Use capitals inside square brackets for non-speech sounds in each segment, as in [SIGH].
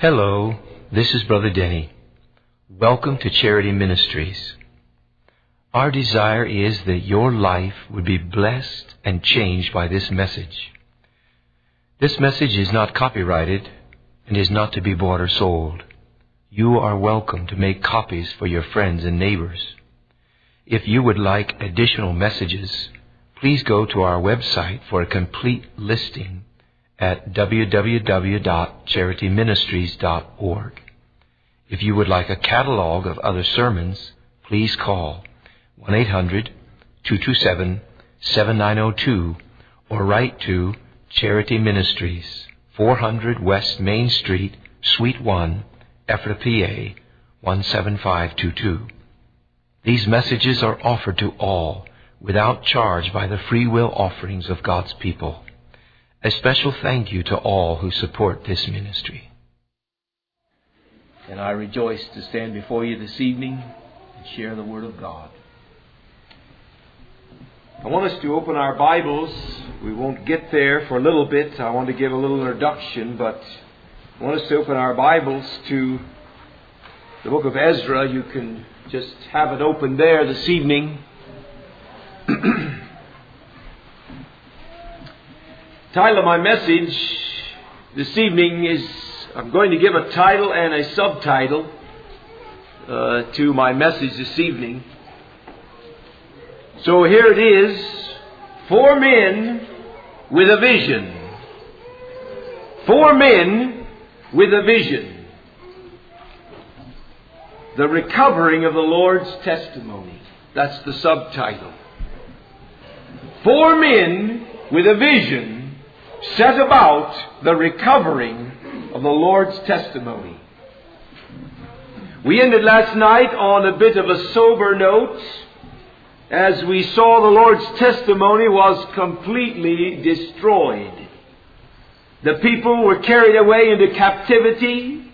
Hello, this is Brother Denny. Welcome to Charity Ministries. Our desire is that your life would be blessed and changed by this message. This message is not copyrighted and is not to be bought or sold. You are welcome to make copies for your friends and neighbors. If you would like additional messages, please go to our website for a complete listing at www.charityministries.org. If you would like a catalog of other sermons, please call 1 800 227 7902 or write to Charity Ministries, 400 West Main Street, Suite 1, Ephrata, PA 17522. These messages are offered to all without charge by the free will offerings of God's people. A special thank you to all who support this ministry. And I rejoice to stand before you this evening and share the Word of God. I want us to open our Bibles. We won't get there for a little bit. I want to give a little introduction, but I want us to open our Bibles to the book of Ezra. You can just have it open there this evening. [CLEARS THROAT] title of my message this evening is I'm going to give a title and a subtitle uh, to my message this evening. So here it is Four Men with a Vision. Four Men with a Vision. The Recovering of the Lord's Testimony. That's the subtitle. Four men with a vision set about the recovering of the Lord's testimony. We ended last night on a bit of a sober note as we saw the Lord's testimony was completely destroyed. The people were carried away into captivity.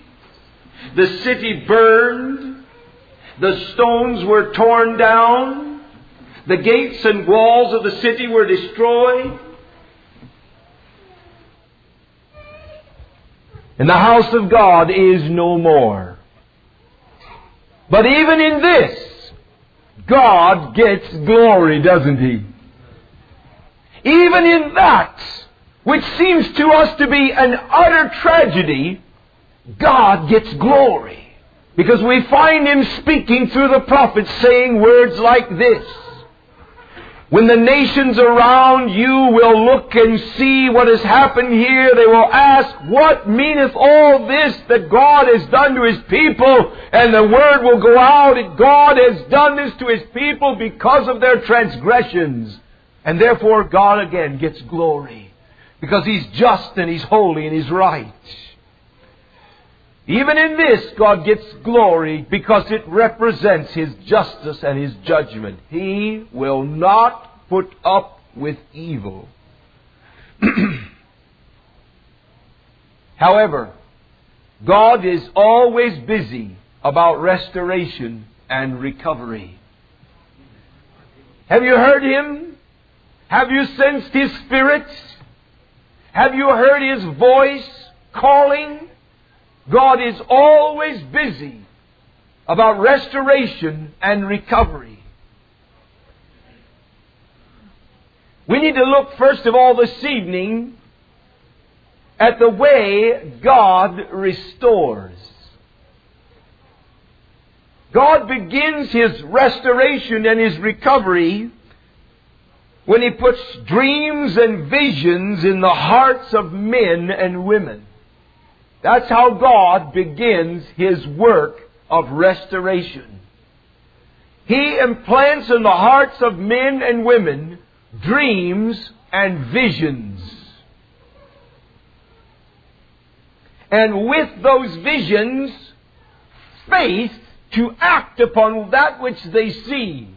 The city burned. The stones were torn down. The gates and walls of the city were destroyed. And the house of God is no more. But even in this, God gets glory, doesn't He? Even in that, which seems to us to be an utter tragedy, God gets glory. Because we find Him speaking through the prophets saying words like this. When the nations around you will look and see what has happened here, they will ask, What meaneth all this that God has done to His people? And the word will go out that God has done this to His people because of their transgressions. And therefore God again gets glory. Because He's just and He's holy and He's right. Even in this, God gets glory because it represents His justice and His judgment. He will not put up with evil. [CLEARS THROAT] However, God is always busy about restoration and recovery. Have you heard Him? Have you sensed His Spirit? Have you heard His voice calling? God is always busy about restoration and recovery. We need to look first of all this evening at the way God restores. God begins His restoration and His recovery when He puts dreams and visions in the hearts of men and women. That's how God begins His work of restoration. He implants in the hearts of men and women dreams and visions. And with those visions, faith to act upon that which they see.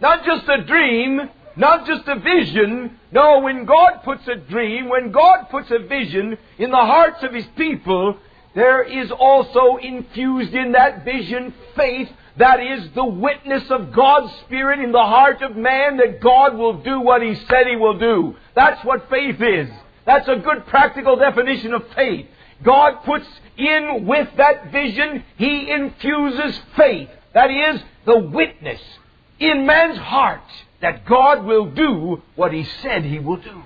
Not just a dream, not just a vision. No, when God puts a dream, when God puts a vision in the hearts of His people, there is also infused in that vision faith that is the witness of God's Spirit in the heart of man that God will do what He said He will do. That's what faith is. That's a good practical definition of faith. God puts in with that vision, He infuses faith. That is, the witness in man's heart that God will do what He said He will do.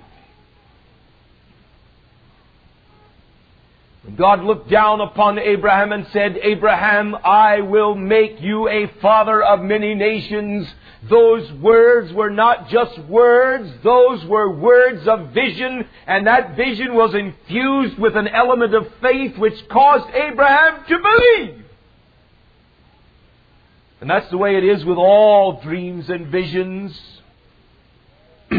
When God looked down upon Abraham and said, Abraham, I will make you a father of many nations, those words were not just words, those were words of vision, and that vision was infused with an element of faith which caused Abraham to believe. And that's the way it is with all dreams and visions. [CLEARS THROAT]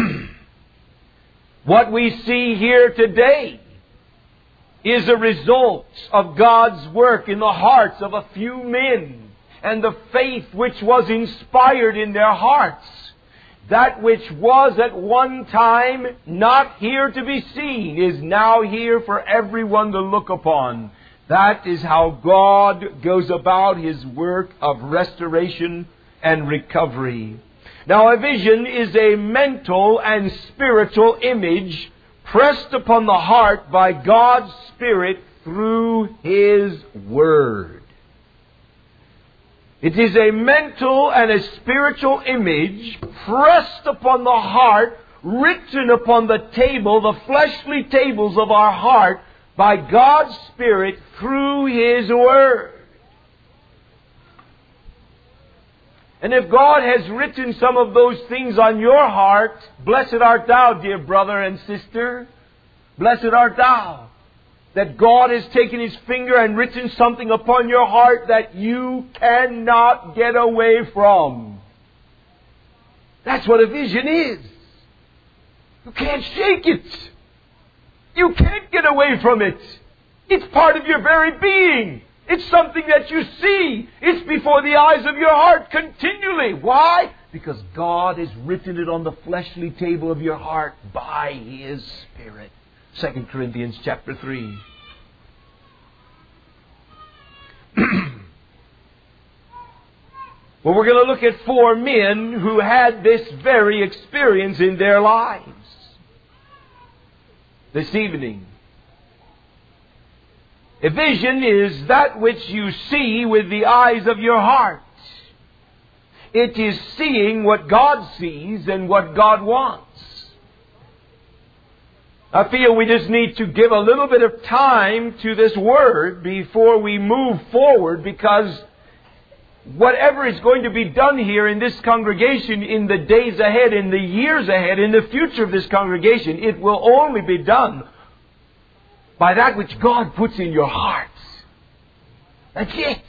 what we see here today is a result of God's work in the hearts of a few men and the faith which was inspired in their hearts. That which was at one time not here to be seen is now here for everyone to look upon. That is how God goes about His work of restoration and recovery. Now a vision is a mental and spiritual image pressed upon the heart by God's Spirit through His Word. It is a mental and a spiritual image pressed upon the heart, written upon the table, the fleshly tables of our heart, by God's Spirit through His Word. And if God has written some of those things on your heart, blessed art thou, dear brother and sister. Blessed art thou that God has taken His finger and written something upon your heart that you cannot get away from. That's what a vision is. You can't shake it. You can't get away from it. It's part of your very being. It's something that you see. It's before the eyes of your heart continually. Why? Because God has written it on the fleshly table of your heart by His Spirit. 2 Corinthians chapter 3. [CLEARS THROAT] well, we're going to look at four men who had this very experience in their lives this evening. A vision is that which you see with the eyes of your heart. It is seeing what God sees and what God wants. I feel we just need to give a little bit of time to this word before we move forward because whatever is going to be done here in this congregation in the days ahead, in the years ahead, in the future of this congregation, it will only be done by that which God puts in your hearts. That's it.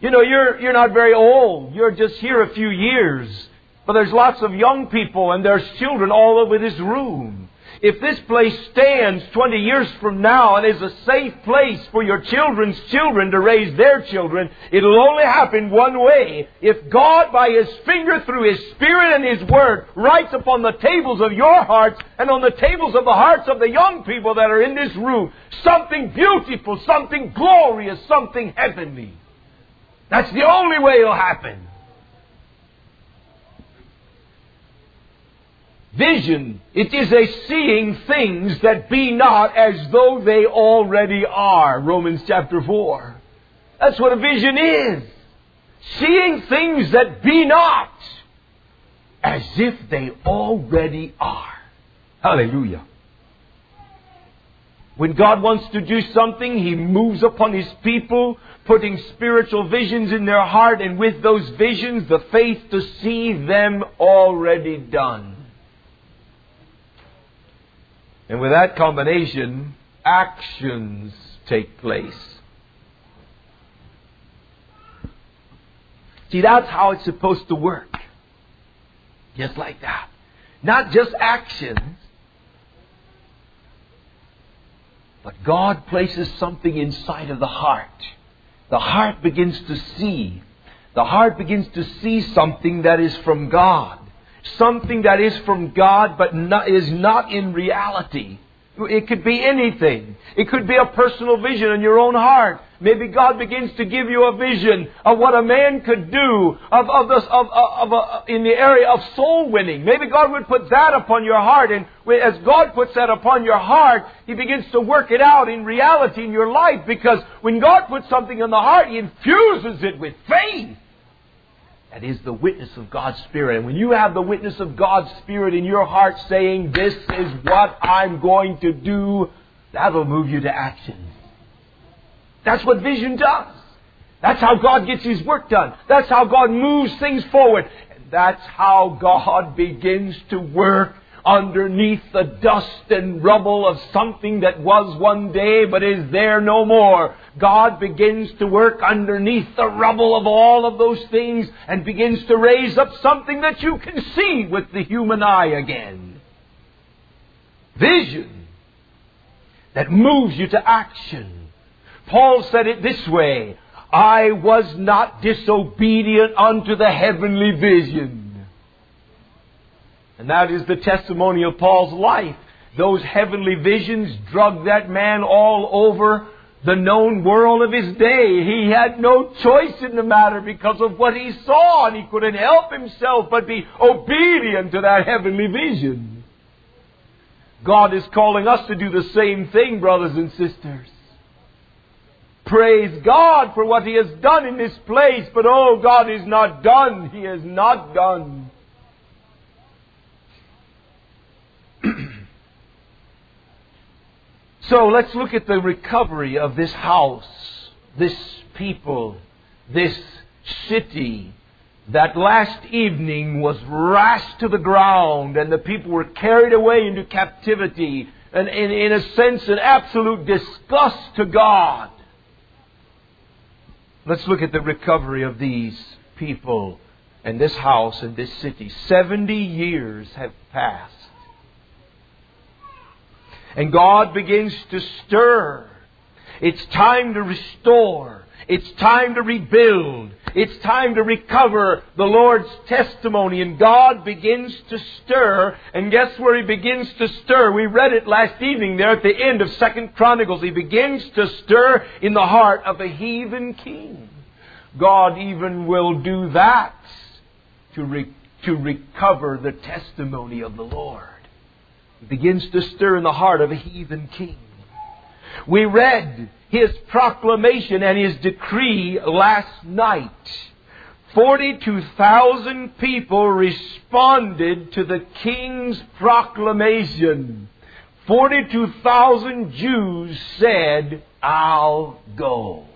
You know, you're, you're not very old. You're just here a few years. But there's lots of young people and there's children all over this room. If this place stands 20 years from now and is a safe place for your children's children to raise their children, it'll only happen one way. If God, by His finger through His Spirit and His Word, writes upon the tables of your hearts and on the tables of the hearts of the young people that are in this room something beautiful, something glorious, something heavenly. That's the only way it'll happen. Vision, it is a seeing things that be not as though they already are. Romans chapter 4. That's what a vision is. Seeing things that be not as if they already are. Hallelujah. When God wants to do something, He moves upon His people, putting spiritual visions in their heart, and with those visions, the faith to see them already done. And with that combination, actions take place. See, that's how it's supposed to work. Just like that. Not just actions, but God places something inside of the heart. The heart begins to see. The heart begins to see something that is from God something that is from God but not, is not in reality. It could be anything. It could be a personal vision in your own heart. Maybe God begins to give you a vision of what a man could do of, of, this, of, of, of in the area of soul winning. Maybe God would put that upon your heart, and as God puts that upon your heart, He begins to work it out in reality in your life. Because when God puts something in the heart, He infuses it with faith. That is the witness of God's Spirit. And when you have the witness of God's Spirit in your heart saying, This is what I'm going to do, that'll move you to action. That's what vision does. That's how God gets His work done. That's how God moves things forward. That's how God begins to work underneath the dust and rubble of something that was one day but is there no more. God begins to work underneath the rubble of all of those things and begins to raise up something that you can see with the human eye again. Vision that moves you to action. Paul said it this way, I was not disobedient unto the heavenly vision. And that is the testimony of Paul's life. Those heavenly visions drug that man all over the known world of his day. He had no choice in the matter because of what he saw, and he couldn't help himself but be obedient to that heavenly vision. God is calling us to do the same thing, brothers and sisters. Praise God for what He has done in this place, but oh, God is not done. He is not done. So let's look at the recovery of this house, this people, this city that last evening was rashed to the ground and the people were carried away into captivity and in, in a sense an absolute disgust to God. Let's look at the recovery of these people and this house and this city. Seventy years have passed. And God begins to stir. It's time to restore. It's time to rebuild. It's time to recover the Lord's testimony. And God begins to stir. And guess where He begins to stir? We read it last evening there at the end of Second Chronicles. He begins to stir in the heart of a heathen king. God even will do that to, re- to recover the testimony of the Lord. Begins to stir in the heart of a heathen king. We read his proclamation and his decree last night. 42,000 people responded to the king's proclamation. 42,000 Jews said, I'll go.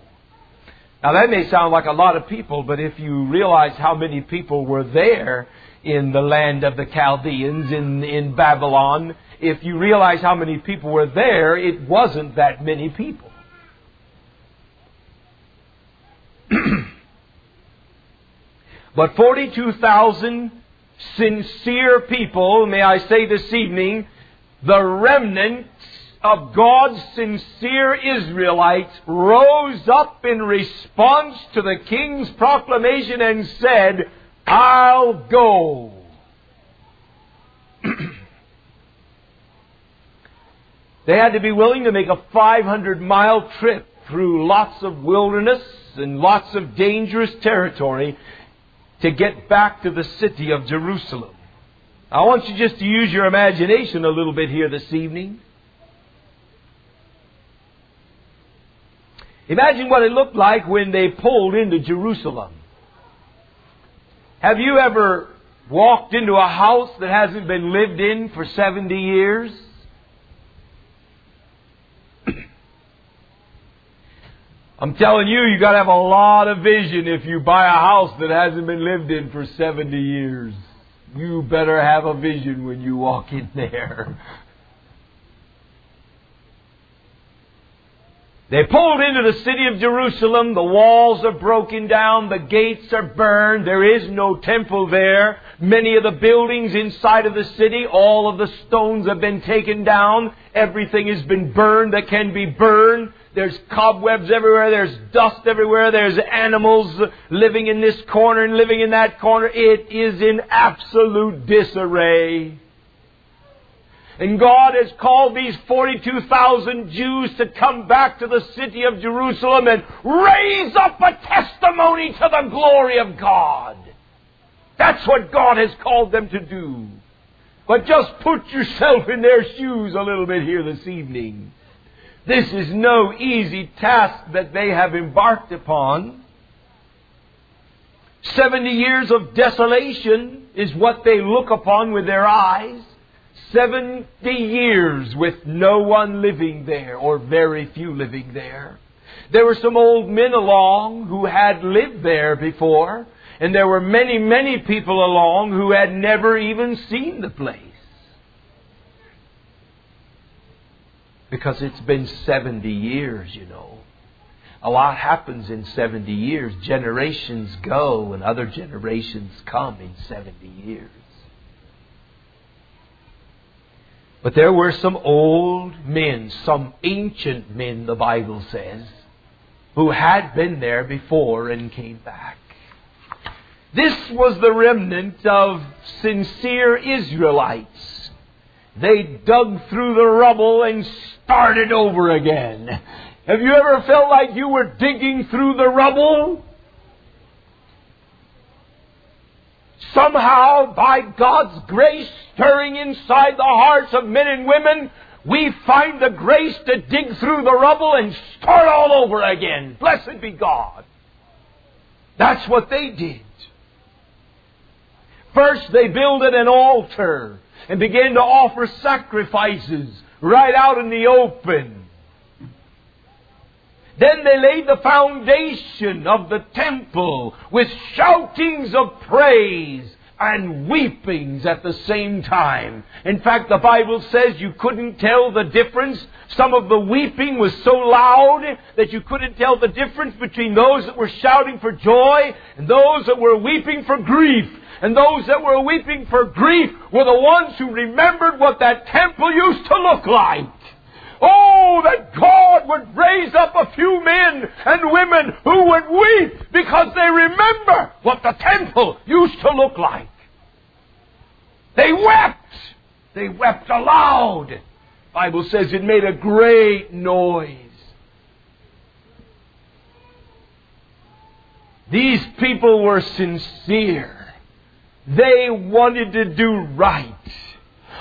Now that may sound like a lot of people, but if you realize how many people were there in the land of the Chaldeans in, in Babylon, if you realize how many people were there, it wasn't that many people. [CLEARS THROAT] but 42,000 sincere people, may I say this evening, the remnant of God's sincere Israelites rose up in response to the king's proclamation and said, I'll go. [CLEARS THROAT] they had to be willing to make a 500 mile trip through lots of wilderness and lots of dangerous territory to get back to the city of Jerusalem. I want you just to use your imagination a little bit here this evening. Imagine what it looked like when they pulled into Jerusalem. Have you ever walked into a house that hasn't been lived in for 70 years? [CLEARS THROAT] I'm telling you, you gotta have a lot of vision if you buy a house that hasn't been lived in for 70 years. You better have a vision when you walk in there. [LAUGHS] They pulled into the city of Jerusalem. The walls are broken down. The gates are burned. There is no temple there. Many of the buildings inside of the city, all of the stones have been taken down. Everything has been burned that can be burned. There's cobwebs everywhere. There's dust everywhere. There's animals living in this corner and living in that corner. It is in absolute disarray. And God has called these 42,000 Jews to come back to the city of Jerusalem and raise up a testimony to the glory of God. That's what God has called them to do. But just put yourself in their shoes a little bit here this evening. This is no easy task that they have embarked upon. Seventy years of desolation is what they look upon with their eyes. Seventy years with no one living there, or very few living there. There were some old men along who had lived there before, and there were many, many people along who had never even seen the place. Because it's been 70 years, you know. A lot happens in 70 years. Generations go and other generations come in 70 years. But there were some old men, some ancient men, the Bible says, who had been there before and came back. This was the remnant of sincere Israelites. They dug through the rubble and started over again. Have you ever felt like you were digging through the rubble? Somehow, by God's grace stirring inside the hearts of men and women, we find the grace to dig through the rubble and start all over again. Blessed be God. That's what they did. First, they builded an altar and began to offer sacrifices right out in the open. Then they laid the foundation of the temple with shoutings of praise and weepings at the same time. In fact, the Bible says you couldn't tell the difference. Some of the weeping was so loud that you couldn't tell the difference between those that were shouting for joy and those that were weeping for grief. And those that were weeping for grief were the ones who remembered what that temple used to look like. Oh, that God would raise up a few men and women who would weep because they remember what the temple used to look like. They wept. They wept aloud. Bible says it made a great noise. These people were sincere. They wanted to do right.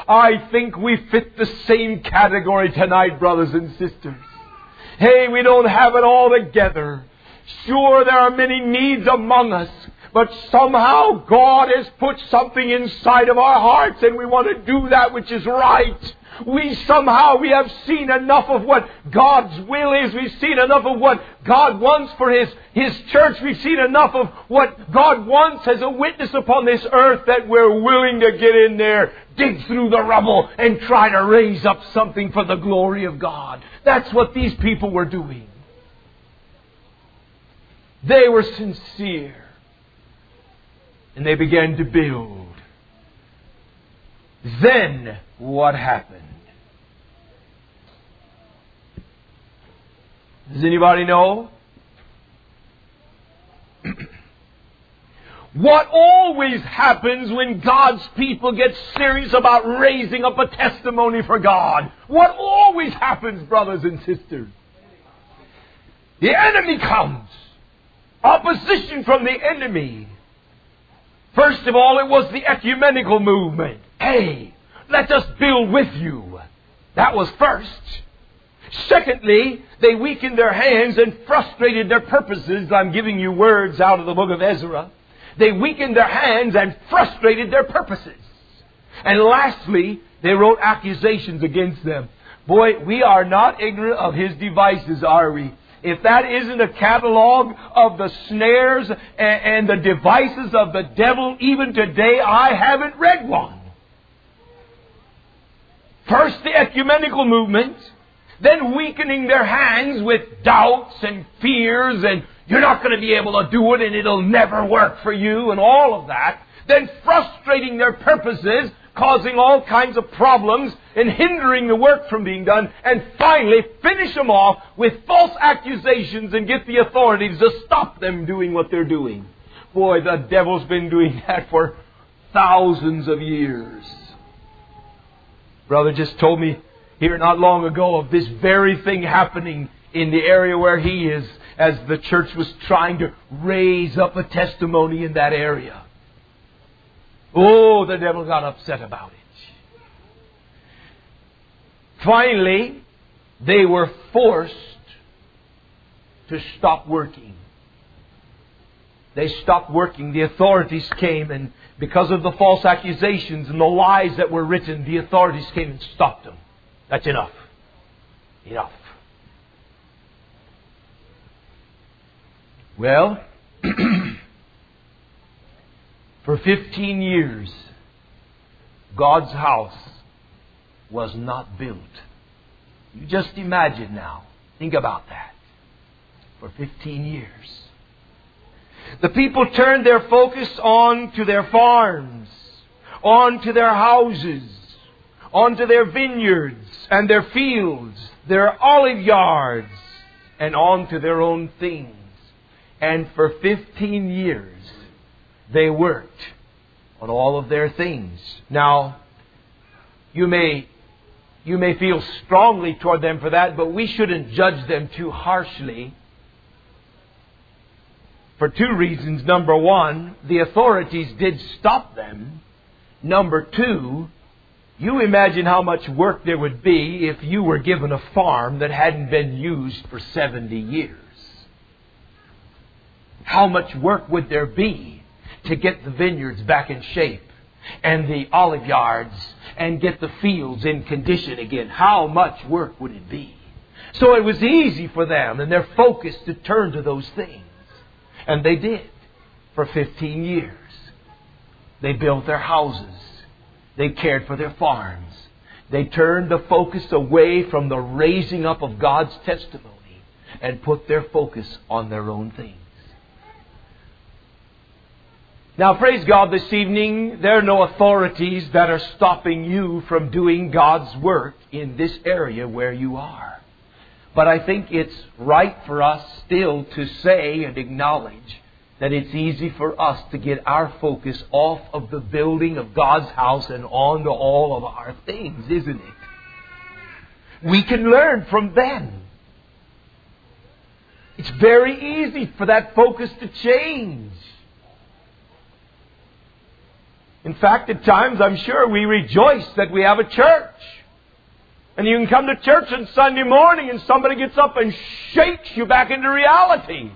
I think we fit the same category tonight, brothers and sisters. Hey, we don't have it all together. Sure, there are many needs among us, but somehow God has put something inside of our hearts and we want to do that which is right we somehow we have seen enough of what God's will is. We've seen enough of what God wants for His, His church. We've seen enough of what God wants as a witness upon this earth that we're willing to get in there, dig through the rubble, and try to raise up something for the glory of God. That's what these people were doing. They were sincere. And they began to build. Then what happened? Does anybody know? [CLEARS THROAT] what always happens when God's people get serious about raising up a testimony for God? What always happens, brothers and sisters? The enemy comes. Opposition from the enemy. First of all, it was the ecumenical movement. Hey, let us build with you. That was first. Secondly, they weakened their hands and frustrated their purposes. I'm giving you words out of the book of Ezra. They weakened their hands and frustrated their purposes. And lastly, they wrote accusations against them. Boy, we are not ignorant of his devices, are we? If that isn't a catalog of the snares and, the devices of the devil, even today I haven't read one. First, the ecumenical movement then weakening their hands with doubts and fears and you're not going to be able to do it and it'll never work for you and all of that, then frustrating their purposes, causing all kinds of problems and hindering the work from being done, and finally finish them off with false accusations and get the authorities to stop them doing what they're doing. Boy, the devil's been doing [LAUGHS] that for thousands of years. Brother just told me here not long ago of this very thing happening in the area where he is as the church was trying to raise up a testimony in that area. Oh, the devil got upset about it. Finally, they were forced to stop working. They stopped working. The authorities came, and because of the false accusations and the lies that were written, the authorities came and stopped them. That's enough. Enough. Well, [CLEARS THROAT] for 15 years, God's house was not built. You just imagine now. Think about that. For 15 years. The people turned their focus on to their farms, on to their houses, on to their vineyards and their fields, their olive yards, and on to their own things. And for 15 years, they worked on all of their things. Now, you may you may feel strongly toward them for that, but we shouldn't judge them too harshly. For two reasons. Number one, the authorities did stop them. Number two, you imagine how much work there would be if you were given a farm that hadn't been used for 70 years. How much work would there be to get the vineyards back in shape and the olive yards and get the fields in condition again. How much work would it be? So it was easy for them and their focus to turn to those things. And they did for 15 years. They built their houses. They cared for their farms. They turned the focus away from the raising up of God's testimony and put their focus on their own things. Now, praise God, this evening, there are no authorities that are stopping you from doing God's work in this area where you are. But I think it's right for us still to say and acknowledge that it's easy for us to get our focus off of the building of God's house and onto all of our things, isn't it? We can learn from them. It's very easy for that focus to change. In fact, at times I'm sure we rejoice that we have a church. And you can come to church on Sunday morning and somebody gets up and shakes you back into reality.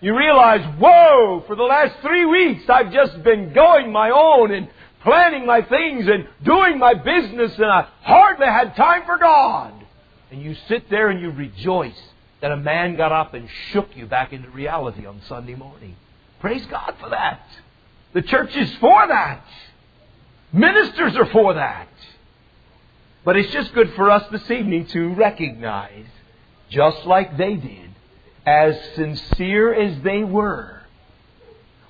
You realize, whoa, for the last three weeks I've just been going my own and planning my things and doing my business and I hardly had time for God. And you sit there and you rejoice that a man got up and shook you back into reality on Sunday morning. Praise God for that. The church is for that. Ministers are for that. But it's just good for us this evening to recognize, just like they did, as sincere as they were,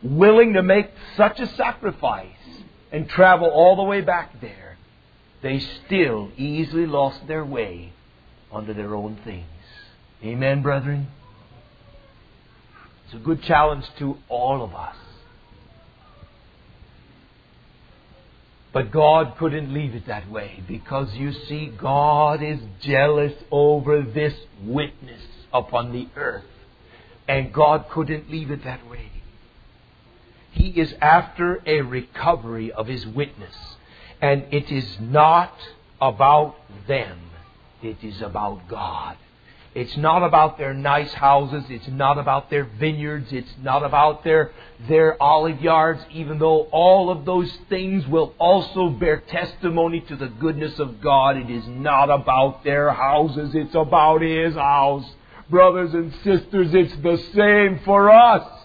willing to make such a sacrifice and travel all the way back there, they still easily lost their way onto their own things. Amen, brethren? It's a good challenge to all of us. But God couldn't leave it that way because you see, God is jealous over this witness upon the earth. And God couldn't leave it that way. He is after a recovery of His witness. And it is not about them, it is about God. It's not about their nice houses. It's not about their vineyards. It's not about their, their olive yards, even though all of those things will also bear testimony to the goodness of God. It is not about their houses. It's about His house. Brothers and sisters, it's the same for us.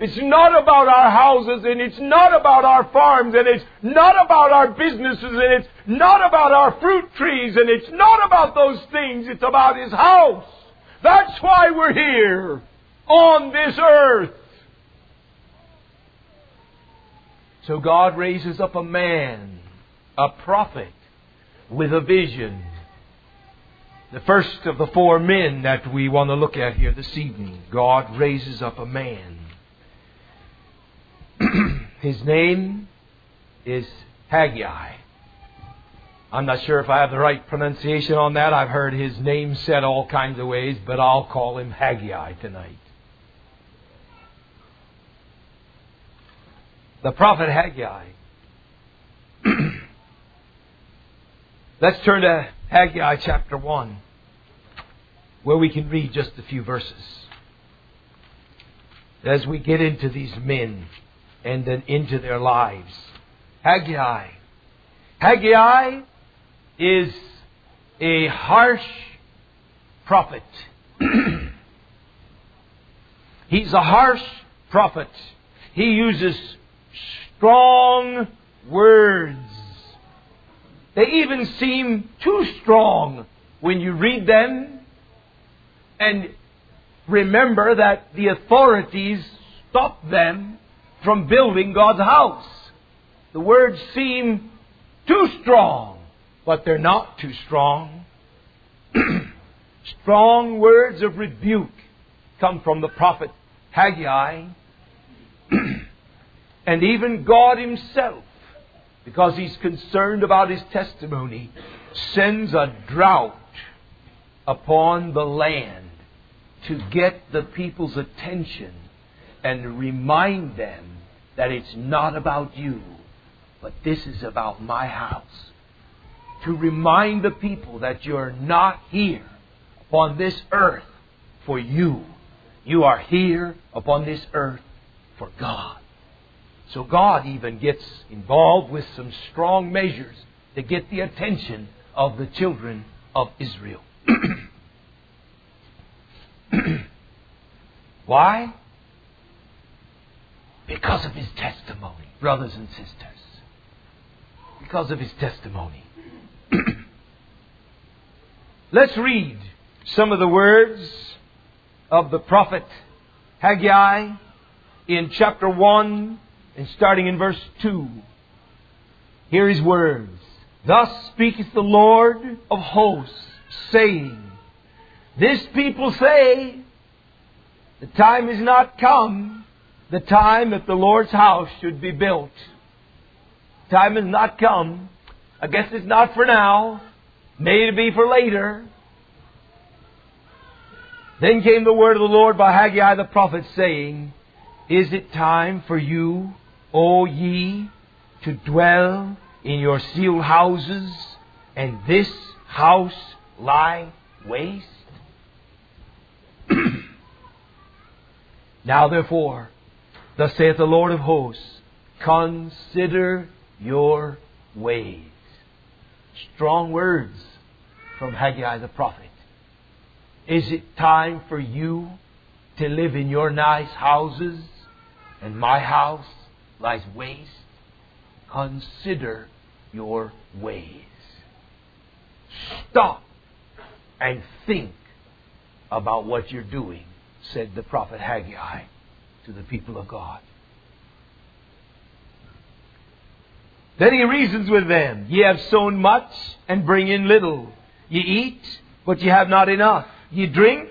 It's not about our houses and it's not about our farms and it's not about our businesses and it's not about our fruit trees and it's not about those things. It's about His house. That's why we're here on this earth. So God raises up a man, a prophet, with a vision. The first of the four men that we want to look at here this evening, God raises up a man His name is Haggai. I'm not sure if I have the right pronunciation on that. I've heard his name said all kinds of ways, but I'll call him Haggai tonight. The prophet Haggai. [CLEARS THROAT] Let's turn to Haggai chapter 1, where we can read just a few verses. As we get into these men and then into their lives. Haggai. Haggai is a harsh prophet. [CLEARS THROAT] He's a harsh prophet. He uses strong words. They even seem too strong when you read them. And remember that the authorities stopped them from building God's house. The words seem too strong but they're not too strong. [CLEARS THROAT] strong words of rebuke come from the prophet Haggai. [CLEARS THROAT] and even God Himself, because He's concerned about His testimony, sends a drought upon the land to get the people's attention and remind them that it's not about you, but this is about my house to remind the people that you're not here upon this earth for you. You are here upon this earth for God. So God even gets involved with some strong measures to get the attention of the children of Israel. [CLEARS THROAT] Why? Because of his testimony, brothers and sisters. Because of his testimony. [CLEARS THROAT] Let's read some of the words of the prophet Haggai in chapter 1 and starting in verse 2. Hear his words. Thus speaketh the Lord of hosts, saying, This people say, The time is not come, the time that the Lord's house should be built. Time has not come I guess it's not for now. May it be for later. Then came the word of the Lord by Haggai the prophet, saying, Is it time for you, O ye, to dwell in your cieled houses, and this house lie waste? [CLEARS THROAT] now therefore, thus saith the Lord of hosts, consider your ways strong words from Haggai the prophet. Is it time for you to live in your nice houses and my house lies waste? Consider your ways. Stop and think about what you're doing, said the prophet Haggai to the people of God. Then he reasons with them. Ye have sown much and bring in little. Ye eat, but ye have not enough. Ye drink,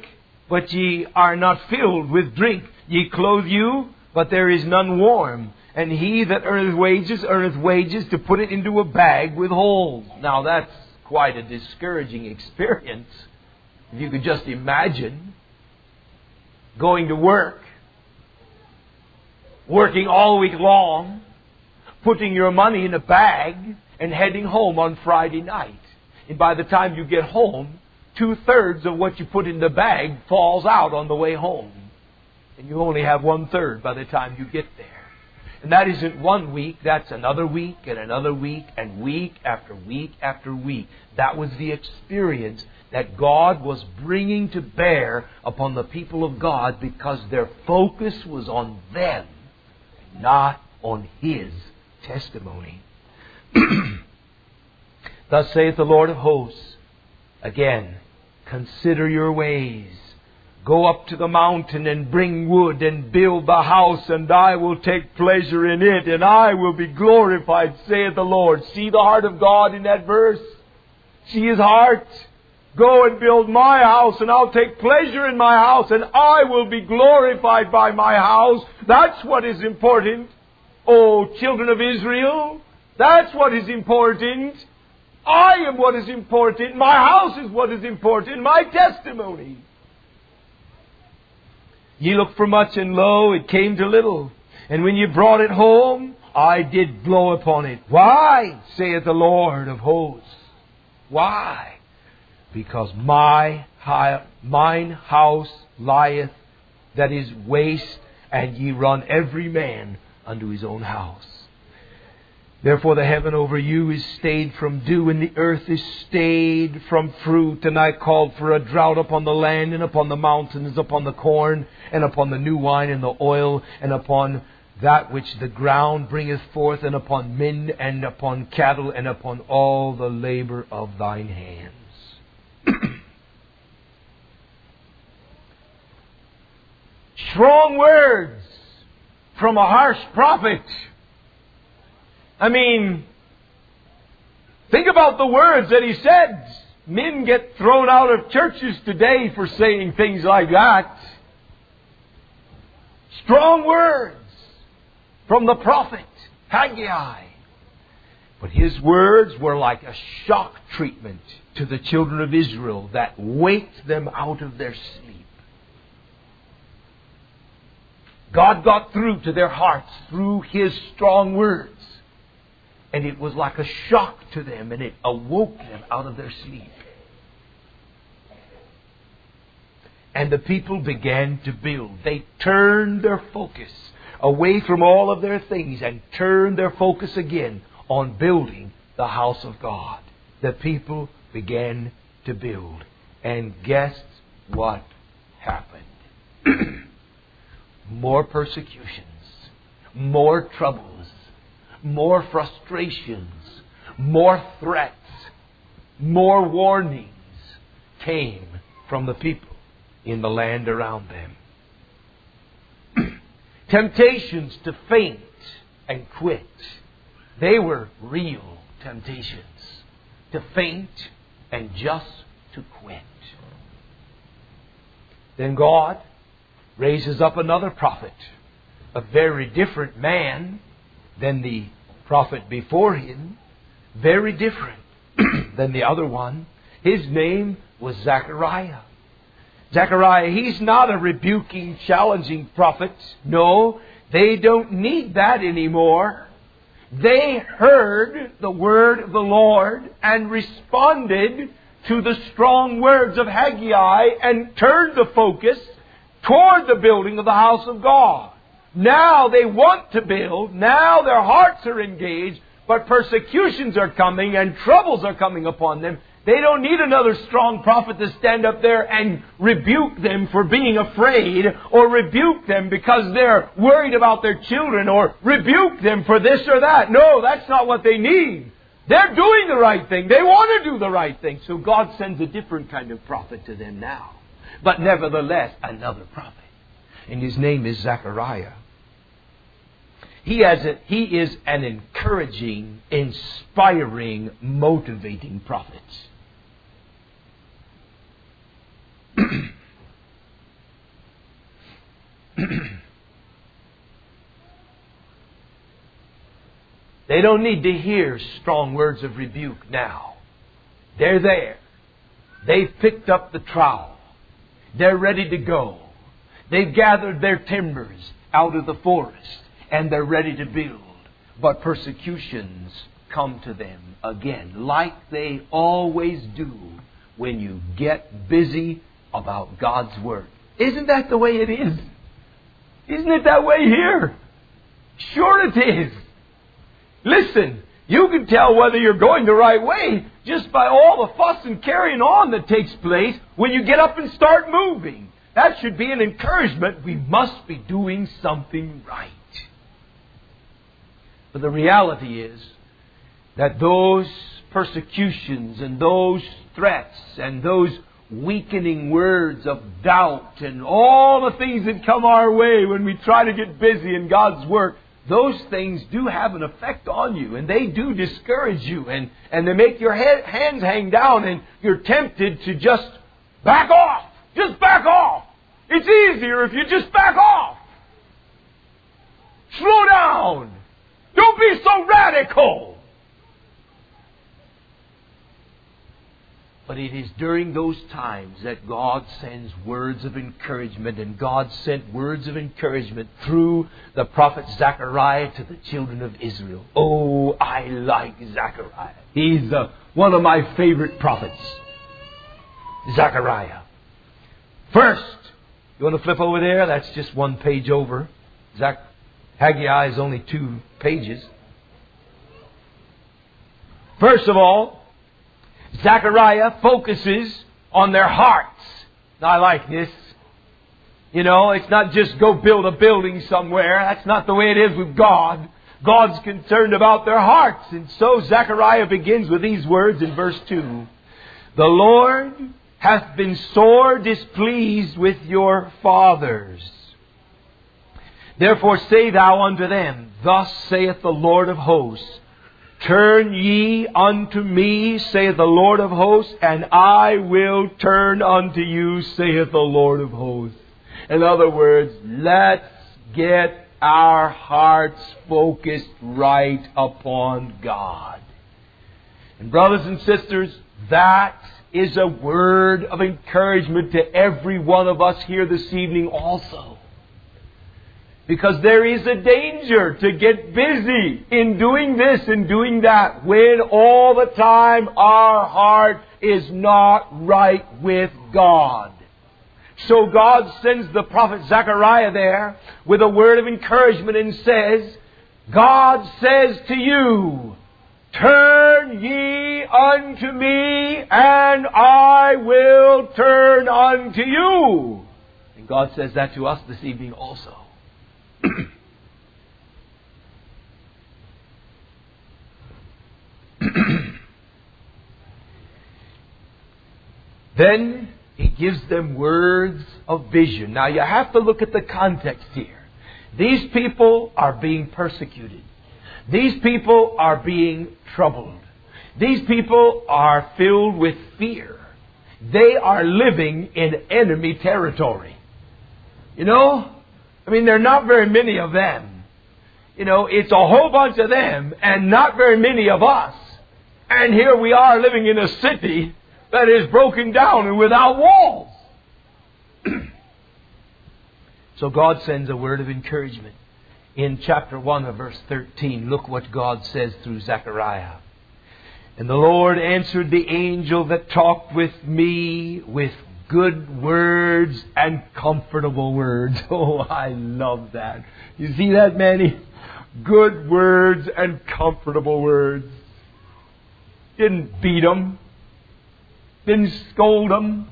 but ye are not filled with drink. Ye clothe you, but there is none warm. And he that earneth wages, earneth wages to put it into a bag with holes. Now that's quite a discouraging experience. If you could just imagine going to work, working all week long, putting your money in a bag and heading home on Friday night. And by the time you get home, two thirds of what you put in the bag falls out on the way home. And you only have one third by the time you get there. And that isn't one week, that's another week and another week and week after week after week. That was the experience that God was bringing to bear upon the people of God because their focus was on them, not on His testimony. [CLEARS THROAT] Thus saith the Lord of hosts, again, consider your ways. Go up to the mountain and bring wood and build the house, and I will take pleasure in it, and I will be glorified, saith the Lord. See the heart of God in that verse? See his heart? Go and build my house, and I'll take pleasure in my house, and I will be glorified by my house. That's what is important. Oh, children of Israel, that's what is important. I am what is important. My house is what is important. My testimony. Ye look for much, and lo, it came to little. And when ye brought it home, I did blow upon it. Why, saith the Lord of hosts? Why? Because my mine house lieth that is waste, and ye run every man unto his own house. Therefore the heaven over you is stayed from dew, and the earth is stayed from fruit. And I called for a drought upon the land, and upon the mountains, upon the corn, and upon the new wine, and the oil, and upon that which the ground bringeth forth, and upon men, and upon cattle, and upon all the labor of thine hands. Strong words from a harsh prophet. I mean, think about the words that he said. Men get thrown out of churches today for saying things like that. Strong words from the prophet Haggai. But his words were like a shock treatment to the children of Israel that waked them out of their sleep. God got through to their hearts through his strong words. And it was like a shock to them, and it awoke them out of their sleep. And the people began to build. They turned their focus away from all of their things and turned their focus again on building the house of God. The people began to build. And guess what happened? [CLEARS THROAT] more persecutions, more troubles, more frustrations, more threats, more warnings came from the people in the land around them. [CLEARS THROAT] Temptations to faint and quit. They were real temptations. To faint and just to quit. Then God raises up another prophet, a very different man than the prophet before him, very different [CLEARS THROAT] than the other one. His name was Zechariah. Zechariah, he's not a rebuking, challenging prophet. No, they don't need that anymore. They heard the word of the Lord and responded to the strong words of Haggai and turned the focus toward the building of the house of God. Now they want to build. Now their hearts are engaged, but persecutions are coming and troubles are coming upon them. They don't need another strong prophet to stand up there and rebuke them for being afraid or rebuke them because they're worried about their children or rebuke them for this or that. No, that's not what they need. They're doing the right thing. They want to do the right thing. So God sends a different kind of prophet to them now. But nevertheless, another prophet. And his name is Zechariah. He, has a, he is an encouraging, inspiring, motivating prophet. [CLEARS THROAT] they don't need to hear strong words of rebuke now. They're there. They've picked up the trowel. They're ready to go. They've gathered their timbers out of the forest and they're ready to build. But persecutions come to them again, like they always do when you get busy about God's Word. Isn't that the way it is? Isn't it that way here? Sure it is. Listen, you can tell whether you're going the right way just by all the fuss and carrying on that takes place when you get up and start moving. That should be an encouragement. We must be doing something right. But the reality is that those persecutions and those threats and those weakening words of doubt and all the things that come our way when we try to get busy in God's work, those things do have an effect on you and they do discourage you and, and they make your head, hands hang down and you're tempted to just back off. Just back off. It's easier if you just back off. Slow down. Don't be so radical. But it is during those times that God sends words of encouragement, and God sent words of encouragement through the prophet Zechariah to the children of Israel. Oh, I like Zechariah. He's uh, one of my favorite prophets. Zechariah. First, you want to flip over there? That's just one page over. Zach, Haggai is only two pages. First of all, Zechariah focuses on their hearts. I like this. You know, it's not just go build a building somewhere. That's not the way it is with God. God's concerned about their hearts. And so Zechariah begins with these words in verse 2. The Lord hath been sore displeased with your fathers. Therefore say thou unto them, Thus saith the Lord of hosts, Turn ye unto me, saith the Lord of hosts, and I will turn unto you, saith the Lord of hosts. In other words, let's get our hearts focused right upon God. And brothers and sisters, that is a word of encouragement to every one of us here this evening also. Because there is a danger to get busy in doing this and doing that when all the time our heart is not right with God. So God sends the prophet Zechariah there with a word of encouragement and says, God says to you, Turn ye unto me, and I will turn unto you. And God says that to us this evening also. [COUGHS] then he gives them words of vision. Now you have to look at the context here. These people are being persecuted. These people are being troubled. These people are filled with fear. They are living in enemy territory. You know, I mean, there are not very many of them. You know, it's a whole bunch of them and not very many of us. And here we are living in a city that is broken down and without walls. [CLEARS THROAT] so God sends a word of encouragement. In chapter 1 of verse 13, look what God says through Zechariah. And the Lord answered the angel that talked with me with good words and comfortable words. [LAUGHS] Oh, I love that. You see that, Manny? Good words and comfortable words. Didn't beat them. Didn't scold them.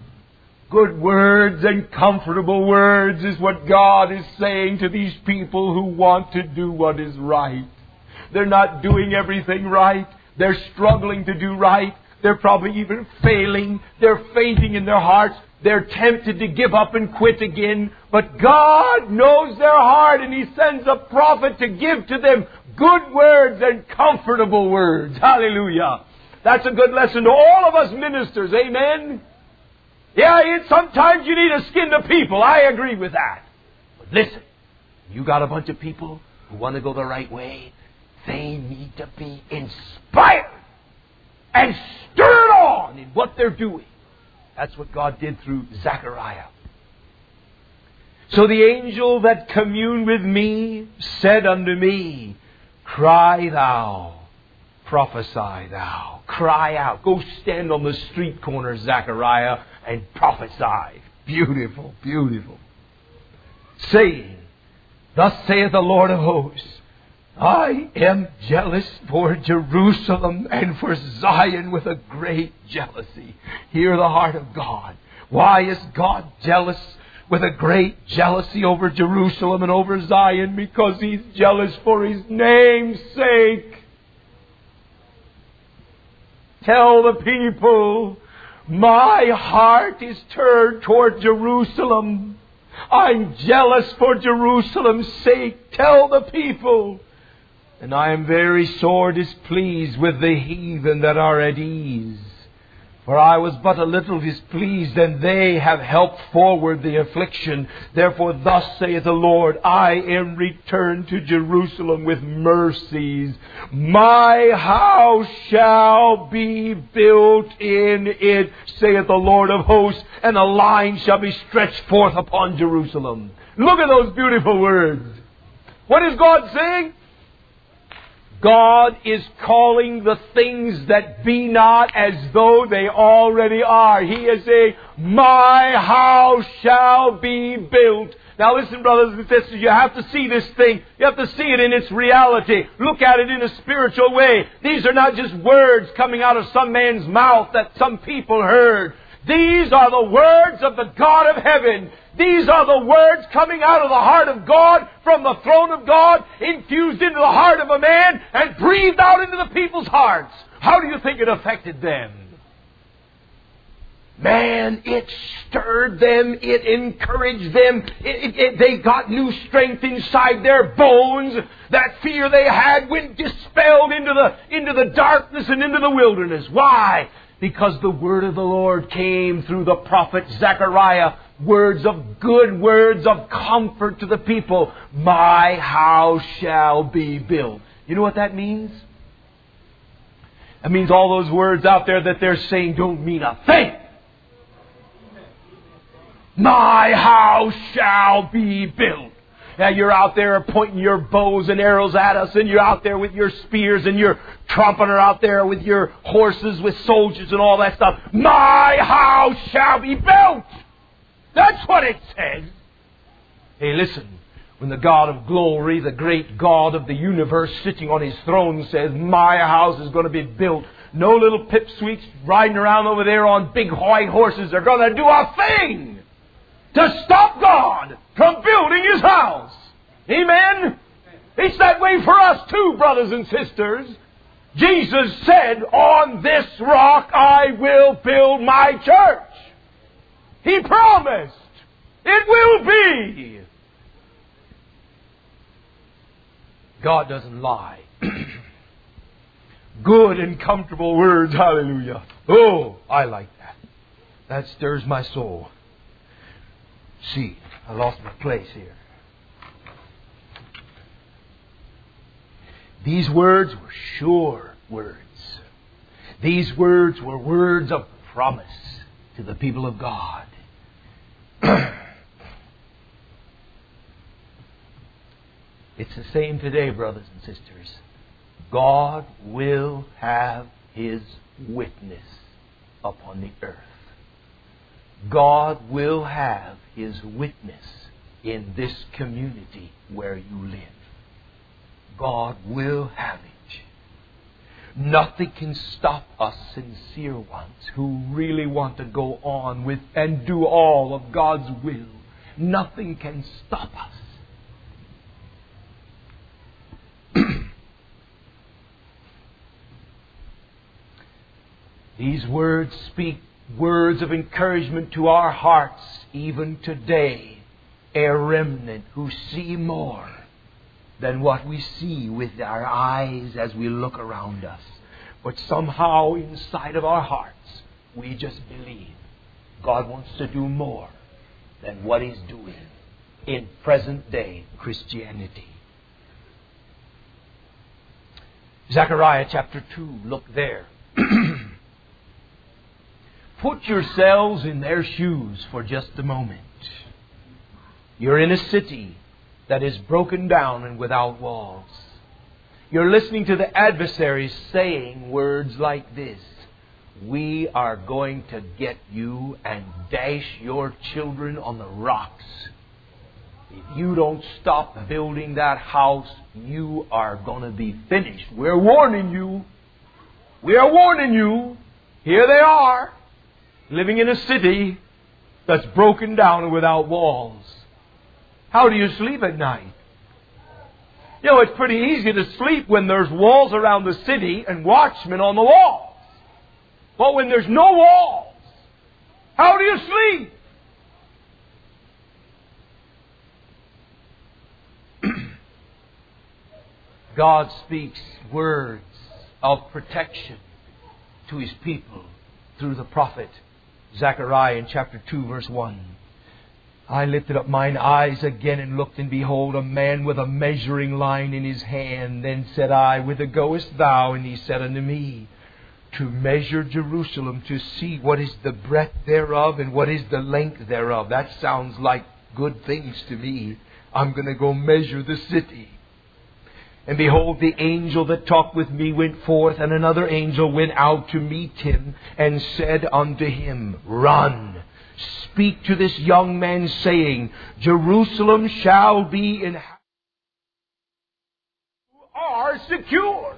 Good words and comfortable words is what God is saying to these people who want to do what is right. They're not doing everything right. They're struggling to do right. They're probably even failing. They're fainting in their hearts. They're tempted to give up and quit again. But God knows their heart and He sends a prophet to give to them good words and comfortable words. Hallelujah. That's a good lesson to all of us ministers. Amen. Yeah, it, sometimes you need to skin the people. I agree with that. But listen, you got a bunch of people who want to go the right way. They need to be inspired and stirred on in what they're doing. That's what God did through Zechariah. So the angel that communed with me said unto me, Cry thou, prophesy thou, cry out. Go stand on the street corner, Zechariah, and prophesy. Beautiful, beautiful. Saying, Thus saith the Lord of hosts, I am jealous for Jerusalem and for Zion with a great jealousy. Hear the heart of God. Why is God jealous with a great jealousy over Jerusalem and over Zion? Because He's jealous for His name's sake. Tell the people, my heart is turned toward Jerusalem. I'm jealous for Jerusalem's sake. Tell the people. And I am very sore displeased with the heathen that are at ease. For I was but a little displeased, and they have helped forward the affliction. Therefore, thus saith the Lord, I am returned to Jerusalem with mercies. My house shall be built in it, saith the Lord of hosts, and a line shall be stretched forth upon Jerusalem. Look at those beautiful words. What is God saying? God is calling the things that be not as though they already are. He is saying, My house shall be built. Now listen, brothers and sisters, you have to see this thing. You have to see it in its reality. Look at it in a spiritual way. These are not just words coming out of some man's mouth that some people heard. These are the words of the God of heaven. These are the words coming out of the heart of God, from the throne of God, infused into the heart of a man, and breathed out into the people's hearts. How do you think it affected them? Man, it stirred them, it encouraged them, it, it, it, they got new strength inside their bones. That fear they had went dispelled into the, into the darkness and into the wilderness. Why? Because the word of the Lord came through the prophet Zechariah words of good words of comfort to the people. My house shall be built. You know what that means? That means all those words out there that they're saying don't mean a thing. My house shall be built. Now you're out there pointing your bows and arrows at us, and you're out there with your spears and you're your trumpeter out there with your horses, with soldiers and all that stuff. My house shall be built. That's what it says. Hey, listen. When the God of glory, the great God of the universe sitting on his throne says, My house is going to be built. No little pipsqueaks riding around over there on big white horses are going to do a thing to stop God from building his house. Amen? It's that way for us too, brothers and sisters. Jesus said, On this rock I will build my church. He promised. It will be. God doesn't lie. [CLEARS THROAT] Good and comfortable words. Hallelujah. Oh, I like that. That stirs my soul. See, I lost my place here. These words were sure words. These words were words of promise to the people of God. [CLEARS THROAT] it's the same today, brothers and sisters. God will have His witness upon the earth. God will have His witness in this community where you live. God will have it. Nothing can stop us sincere ones who really want to go on with and do all of God's will. Nothing can stop us. [CLEARS THROAT] These words speak words of encouragement to our hearts even today, a remnant who see more than what we see with our eyes as we look around us. But somehow inside of our hearts, we just believe God wants to do more than what He's doing in present day Christianity. Zechariah chapter 2, look there. [CLEARS THROAT] Put yourselves in their shoes for just a moment. You're in a city that is broken down and without walls. You're listening to the adversaries saying words like this We are going to get you and dash your children on the rocks. If you don't stop building that house, you are going to be finished. We're warning you. We are warning you. Here they are, living in a city that's broken down and without walls. How do you sleep at night? You know, it's pretty easy to sleep when there's walls around the city and watchmen on the walls. But when there's no walls, how do you sleep? [CLEARS THROAT] God speaks words of protection to His people through the prophet Zechariah in chapter 2, verse 1. I lifted up mine eyes again and looked, and behold, a man with a measuring line in his hand. Then said I, Whither goest thou? And he said unto me, To measure Jerusalem, to see what is the breadth thereof and what is the length thereof. That sounds like good things to me. I'm going to go measure the city. And behold, the angel that talked with me went forth, and another angel went out to meet him, and said unto him, Run, speak to this young man, saying, Jerusalem shall be in are secure.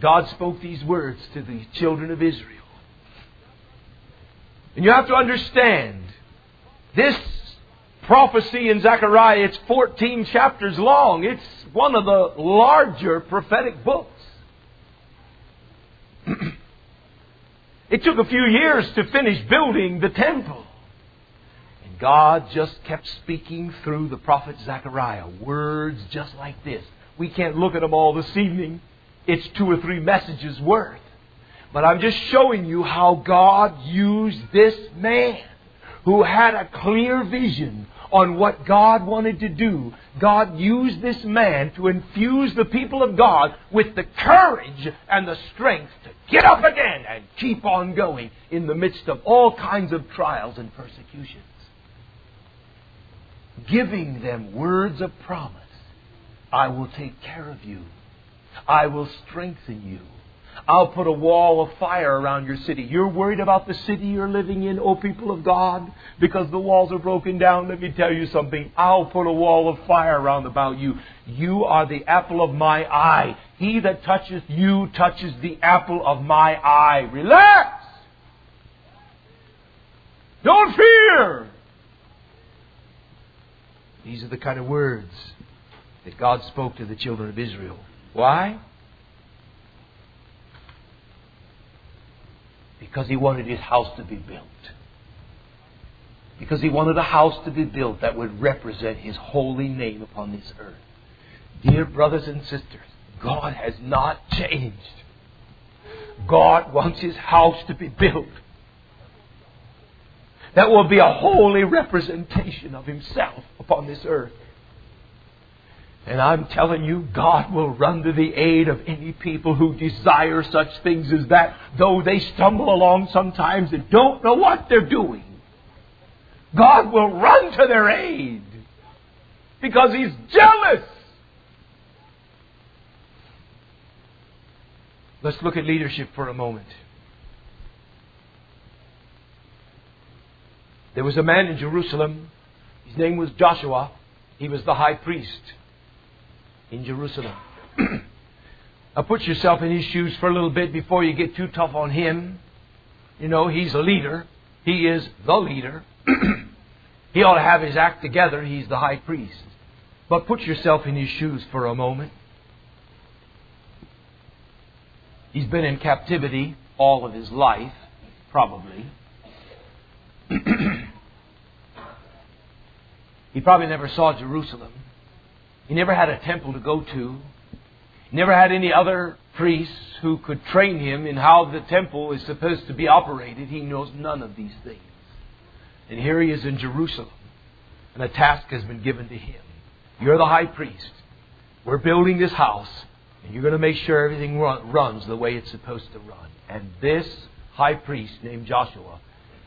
God spoke these words to the children of Israel. And you have to understand, this prophecy in Zechariah, it's 14 chapters long. It's one of the larger prophetic books. [CLEARS THROAT] it took a few years to finish building the temple. And God just kept speaking through the prophet Zechariah. Words just like this. We can't look at them all this evening. It's two or three messages worth. But I'm just showing you how God used this man who had a clear vision on what God wanted to do, God used this man to infuse the people of God with the courage and the strength to get up again and keep on going in the midst of all kinds of trials and persecutions. Giving them words of promise. I will take care of you. I will strengthen you. I'll put a wall of fire around your city. You're worried about the city you're living in, O people of God, because the walls are broken down. Let me tell you something. I'll put a wall of fire around about you. You are the apple of my eye. He that toucheth you touches the apple of my eye. Relax! Don't fear! These are the kind of words that God spoke to the children of Israel. Why? Because he wanted his house to be built. Because he wanted a house to be built that would represent his holy name upon this earth. Dear brothers and sisters, God has not changed. God wants his house to be built. That will be a holy representation of himself upon this earth. And I'm telling you, God will run to the aid of any people who desire such things as that, though they stumble along sometimes and don't know what they're doing. God will run to their aid because He's jealous. Let's look at leadership for a moment. There was a man in Jerusalem. His name was Joshua. He was the high priest in Jerusalem. [CLEARS THROAT] now put yourself in his shoes for a little bit before you get too tough on him. You know, he's a leader. He is the leader. [CLEARS THROAT] he ought to have his act together. He's the high priest. But put yourself in his shoes for a moment. He's been in captivity all of his life, probably. [CLEARS THROAT] he probably never saw Jerusalem. He never had a temple to go to. He never had any other priests who could train him in how the temple is supposed to be operated. He knows none of these things. And here he is in Jerusalem, and a task has been given to him. You're the high priest. We're building this house, and you're going to make sure everything runs the way it's supposed to run. And this high priest named Joshua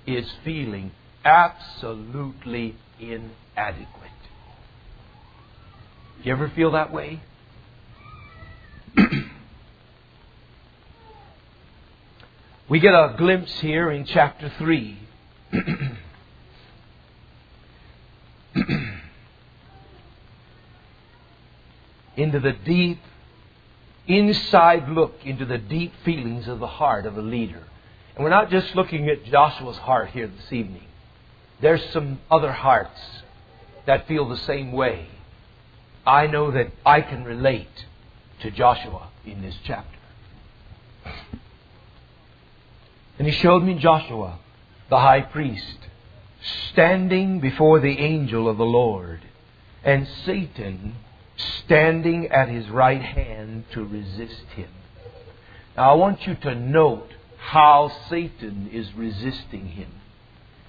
is feeling absolutely inadequate. You ever feel that way? [CLEARS THROAT] we get a glimpse here in chapter 3. [CLEARS THROAT] into the deep, inside look into the deep feelings of the heart of a leader. And we're not just looking at Joshua's heart here this evening. There's some other hearts that feel the same way. I know that I can relate to Joshua in this chapter. And he showed me Joshua, the high priest, standing before the angel of the Lord, and Satan standing at his right hand to resist him. Now I want you to note how Satan is resisting him.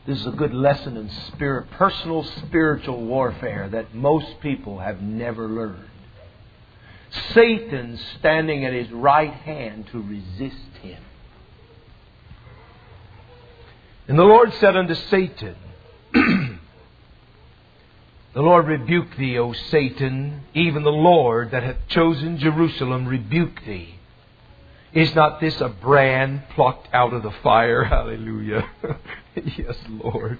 This is a good lesson in spirit, personal spiritual warfare that most people have never learned. Satan standing at his right hand to resist him. And the Lord said unto Satan, [CLEARS THROAT] The Lord rebuke thee, O Satan, even the Lord that hath chosen Jerusalem rebuke thee. Is not this a brand plucked out of the fire? [LAUGHS] Hallelujah. [LAUGHS] [LAUGHS] yes, Lord.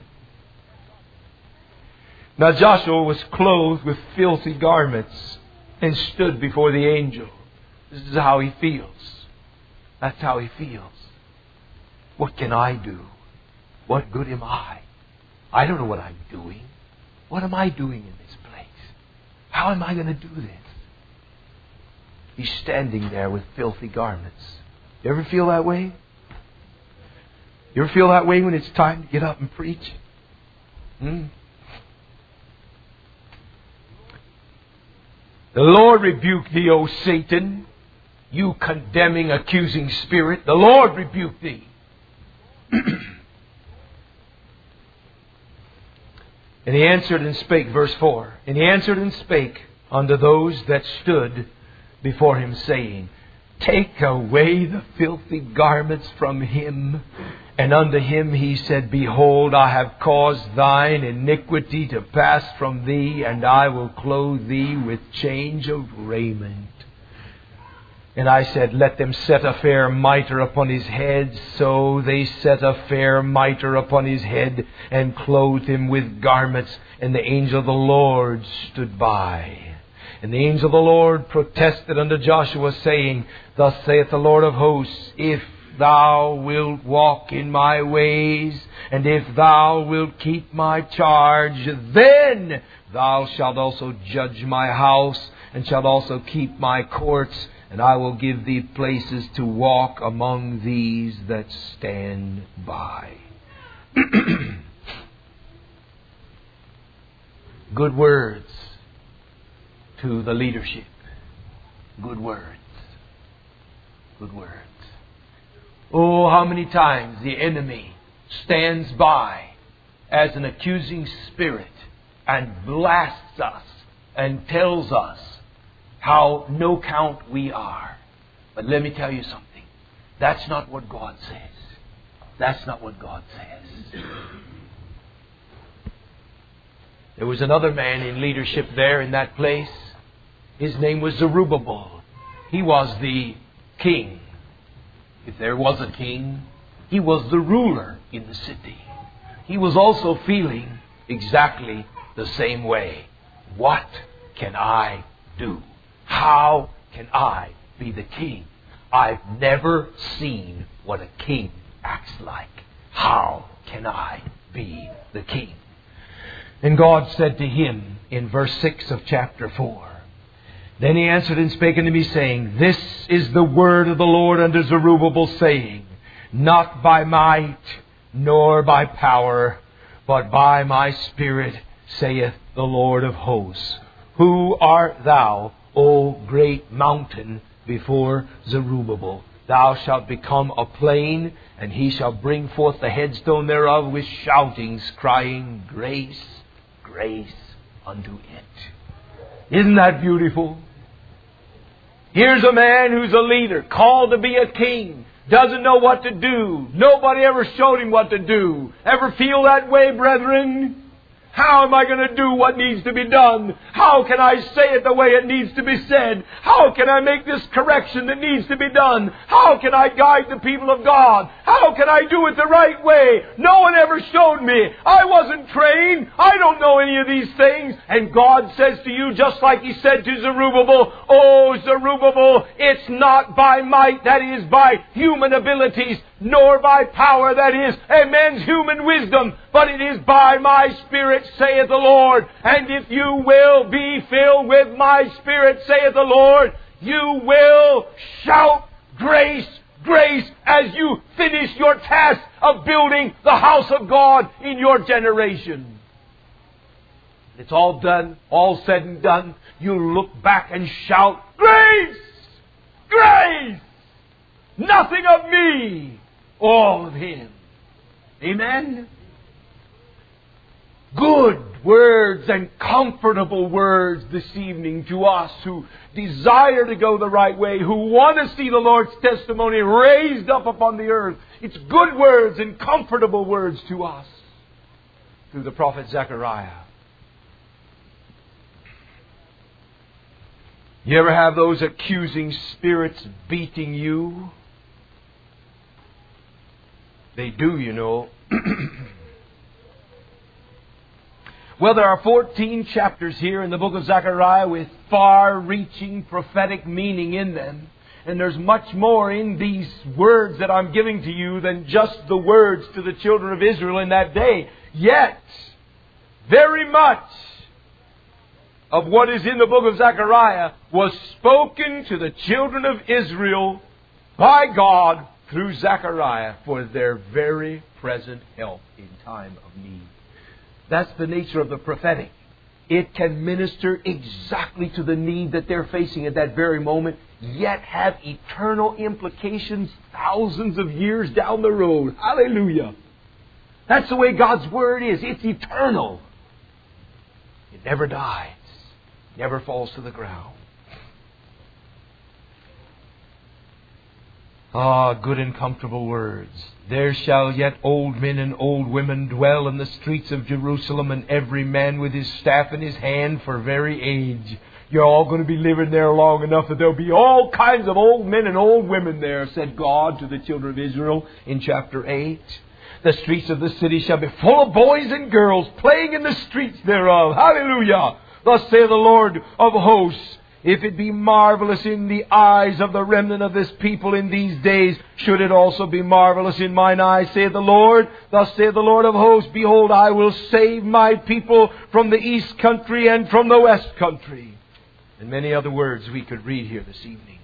Now Joshua was clothed with filthy garments and stood before the angel. This is how he feels. That's how he feels. What can I do? What good am I? I don't know what I'm doing. What am I doing in this place? How am I going to do this? He's standing there with filthy garments. You ever feel that way? You ever feel that way when it's time to get up and preach? Hmm? The Lord rebuke thee, O Satan, you condemning, accusing spirit. The Lord rebuke thee. [CLEARS THROAT] And he answered and spake, verse 4. And he answered and spake unto those that stood before him, saying, Take away the filthy garments from him. And unto him he said, Behold, I have caused thine iniquity to pass from thee, and I will clothe thee with change of raiment. And I said, Let them set a fair mitre upon his head. So they set a fair mitre upon his head, and clothed him with garments. And the angel of the Lord stood by. And the angel of the Lord protested unto Joshua, saying, Thus saith the Lord of hosts, If thou wilt walk in my ways, and if thou wilt keep my charge, then thou shalt also judge my house, and shalt also keep my courts, and I will give thee places to walk among these that stand by. [CLEARS THROAT] Good words to the leadership. Good words. Good words. Oh, how many times the enemy stands by as an accusing spirit and blasts us and tells us how no count we are. But let me tell you something. That's not what God says. That's not what God says. There was another man in leadership there in that place. His name was Zerubbabel. He was the king. If there was a king, he was the ruler in the city. He was also feeling exactly the same way. What can I do? How can I be the king? I've never seen what a king acts like. How can I be the king? And God said to him in verse 6 of chapter 4, Then he answered and spake unto me, saying, This is the word of the Lord unto Zerubbabel, saying, Not by might, nor by power, but by my Spirit, saith the Lord of hosts. Who art thou, O great mountain, before Zerubbabel? Thou shalt become a plain, and he shall bring forth the headstone thereof with shoutings, crying, Grace, grace unto it. Isn't that beautiful? Here's a man who's a leader, called to be a king, doesn't know what to do. Nobody ever showed him what to do. Ever feel that way, brethren? How am I going to do what needs to be done? How can I say it the way it needs to be said? How can I make this correction that needs to be done? How can I guide the people of God? How can I do it the right way? No one ever showed me. I wasn't trained. I don't know any of these things. And God says to you, just like He said to Zerubbabel, Oh, Zerubbabel, it's not by might, that is by human abilities, nor by power, that is a man's human wisdom, but it is by my Spirit, saith the Lord. And if you will be filled with my Spirit, saith the Lord, you will shout grace, grace as you finish your task of building the house of God in your generation. It's all done, all said and done. You look back and shout, Grace! Grace! Nothing of me! All of Him. Amen? Good words and comfortable words this evening to us who desire to go the right way, who want to see the Lord's testimony raised up upon the earth. It's good words and comfortable words to us through the prophet Zechariah. You ever have those accusing spirits beating you? They do, you know. [CLEARS THROAT] well, there are 14 chapters here in the book of Zechariah with far reaching prophetic meaning in them. And there's much more in these words that I'm giving to you than just the words to the children of Israel in that day. Yet, very much of what is in the book of Zechariah was spoken to the children of Israel by God through Zechariah for their very present help in time of need. That's the nature of the prophetic. It can minister exactly to the need that they're facing at that very moment, yet have eternal implications thousands of years down the road. Hallelujah. That's the way God's Word is. It's eternal. It never dies, never falls to the ground. Ah, good and comfortable words. There shall yet old men and old women dwell in the streets of Jerusalem, and every man with his staff in his hand for very age. You're all going to be living there long enough that there'll be all kinds of old men and old women there, said God to the children of Israel in chapter 8. The streets of the city shall be full of boys and girls playing in the streets thereof. Hallelujah! Thus saith the Lord of hosts. If it be marvelous in the eyes of the remnant of this people in these days, should it also be marvelous in mine eyes, saith the Lord. Thus saith the Lord of hosts, Behold, I will save my people from the east country and from the west country. And many other words we could read here this evening.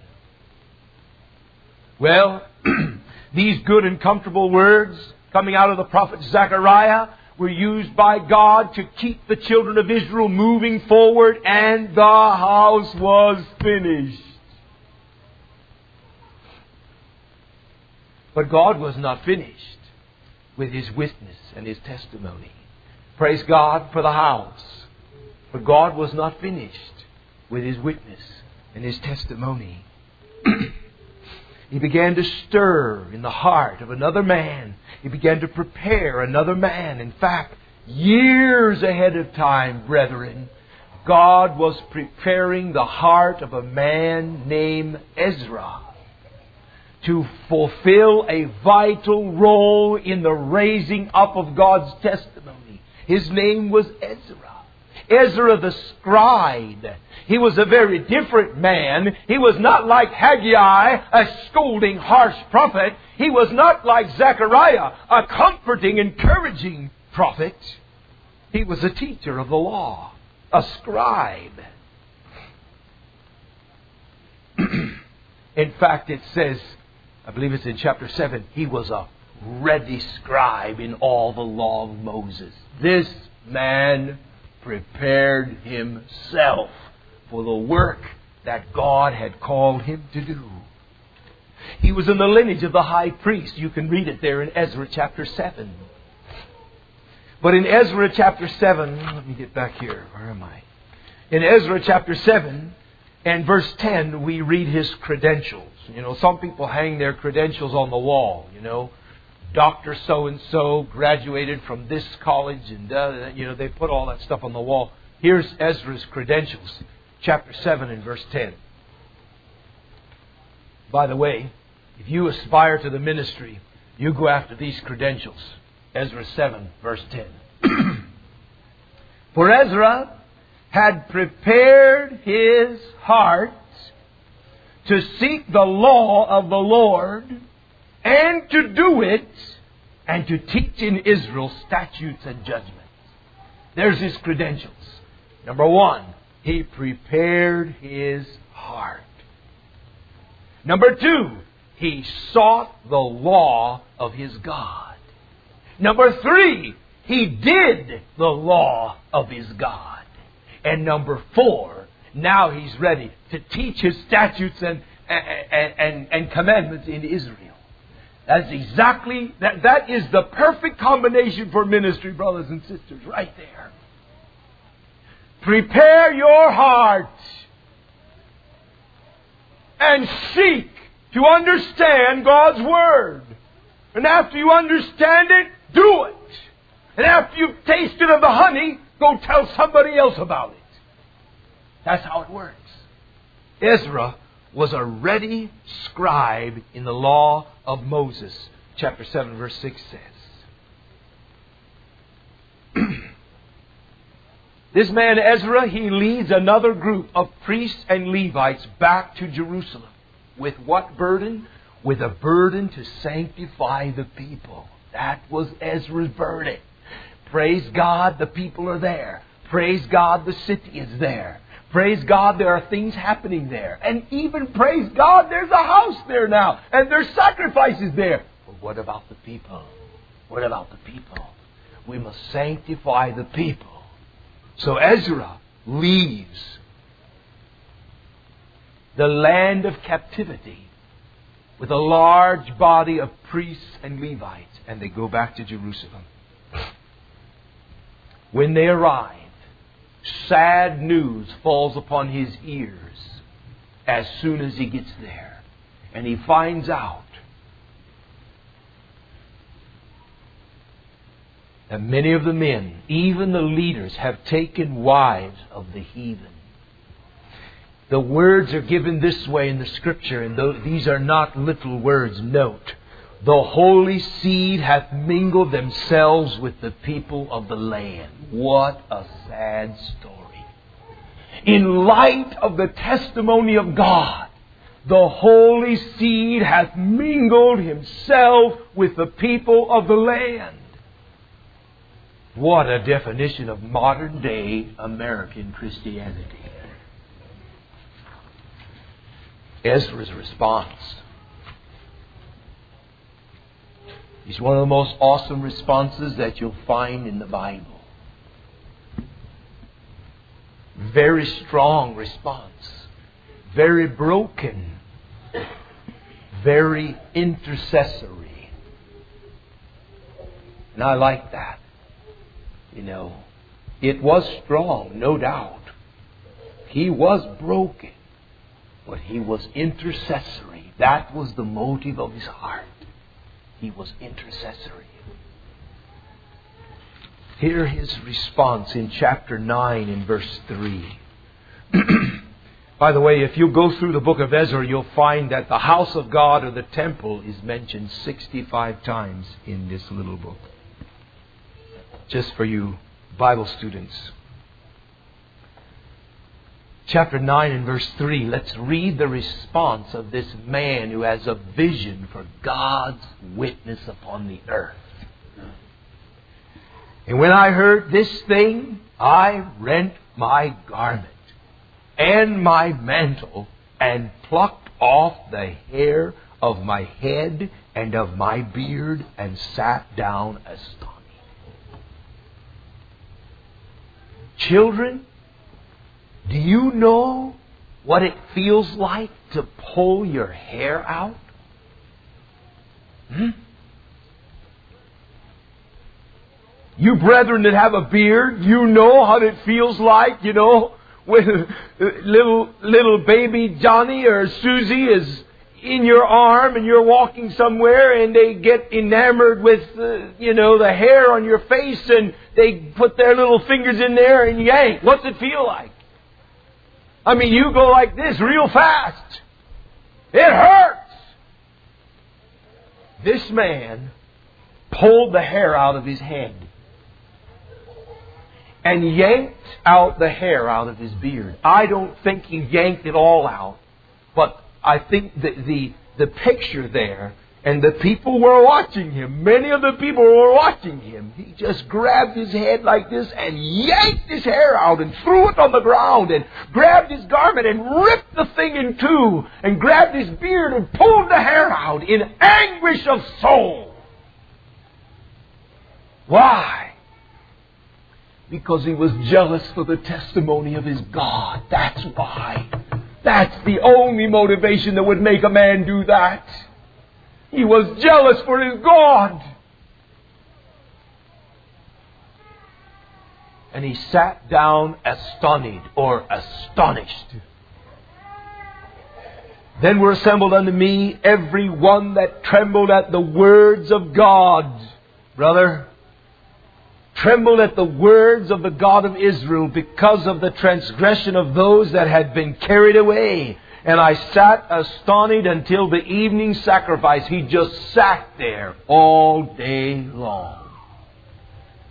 Well, [CLEARS THROAT] these good and comfortable words coming out of the prophet Zechariah were used by God to keep the children of Israel moving forward, and the house was finished. But God was not finished with his witness and his testimony. Praise God for the house. But God was not finished with his witness and his testimony. [CLEARS THROAT] he began to stir in the heart of another man he began to prepare another man. In fact, years ahead of time, brethren, God was preparing the heart of a man named Ezra to fulfill a vital role in the raising up of God's testimony. His name was Ezra. Ezra the scribe. He was a very different man. He was not like Haggai, a scolding, harsh prophet. He was not like Zechariah, a comforting, encouraging prophet. He was a teacher of the law, a scribe. in fact, it says, I believe it's in chapter 7, he was a ready scribe in all the law of Moses. This man prepared himself for the work that God had called him to do. He was in the lineage of the high priest. You can read it there in Ezra chapter 7. But in Ezra chapter 7, let me get back here. Where am I? In Ezra chapter 7 and verse 10, we read his credentials. You know, some people hang their credentials on the wall, you know. Doctor so and so graduated from this college, and you know they put all that stuff on the wall. Here's Ezra's credentials, chapter seven and verse ten. By the way, if you aspire to the ministry, you go after these credentials. Ezra 7, verse 10. [CLEARS THROAT] For Ezra had prepared his heart to seek the law of the Lord and to do it and to teach in Israel statutes and judgments. There's his credentials. Number one, he prepared his heart. Number two, he sought the law of his God. Number three, he did the law of his God. And number four, now he's ready to teach his statutes and, and, and, and commandments in Israel. That's exactly, that, that is the perfect combination for ministry, brothers and sisters, right there. Prepare your heart and seek to understand God's Word. And after you understand it, do it. And after you've tasted of the honey, go tell somebody else about it. That's how it works. Ezra was a ready scribe in the law of Moses. Chapter 7, verse 6 says. [CLEARS THROAT] this man Ezra, he leads another group of priests and Levites back to Jerusalem. With what burden? With a burden to sanctify the people. That was Ezra's burden. Praise God, the people are there. Praise God, the city is there. Praise God, there are things happening there. And even praise God, there's a house there now. And there's sacrifices there. But what about the people? What about the people? We must sanctify the people. So Ezra leaves the land of captivity with a large body of priests and Levites, and they go back to Jerusalem. When they arrive, sad news falls upon his ears as soon as he gets there. And he finds out that many of the men, even the leaders, have taken wives of the heathen. The words are given this way in the scripture, and these are not little words. Note, the holy seed hath mingled themselves with the people of the land. What a sad story. In light of the testimony of God, the holy seed hath mingled himself with the people of the land. What a definition of modern day American Christianity. Ezra's response is one of the most awesome responses that you'll find in the Bible. Very strong response. Very broken. Very intercessory. And I like that. You know, it was strong, no doubt. He was broken, but he was intercessory. That was the motive of his heart. He was intercessory. Hear his response in chapter 9 in verse 3. [CLEARS THROAT] By the way, if you go through the book of Ezra, you'll find that the house of God or the temple is mentioned 65 times in this little book. Just for you Bible students. Chapter 9 and verse 3, let's read the response of this man who has a vision for God's witness upon the earth. And when I heard this thing, I rent my garment and my mantle and plucked off the hair of my head and of my beard and sat down astonished. Children, do you know what it feels like to pull your hair out? Hmm? You brethren that have a beard, you know how it feels like, you know, when [LAUGHS] little, little baby Johnny or Susie is in your arm and you're walking somewhere and they get enamored with, uh, you know, the hair on your face and they put their little fingers in there and yank. What's it feel like? I mean, you go like this real fast. It hurts. This man pulled the hair out of his head and yanked out the hair out of his beard. I don't think he yanked it all out, but I think that the, the picture there, and the people were watching him, many of the people were watching him. He just grabbed his head like this and yanked his hair out and threw it on the ground and grabbed his garment and ripped the thing in two and grabbed his beard and pulled the hair out in anguish of soul. Why? Because he was jealous for the testimony of his God. That's why. That's the only motivation that would make a man do that. He was jealous for his God. And he sat down astonished or astonied. Then were assembled unto me every one that trembled at the words of God. Brother, trembled at the words of the God of Israel because of the transgression of those that had been carried away. And I sat astonished until the evening sacrifice. He just sat there all day long.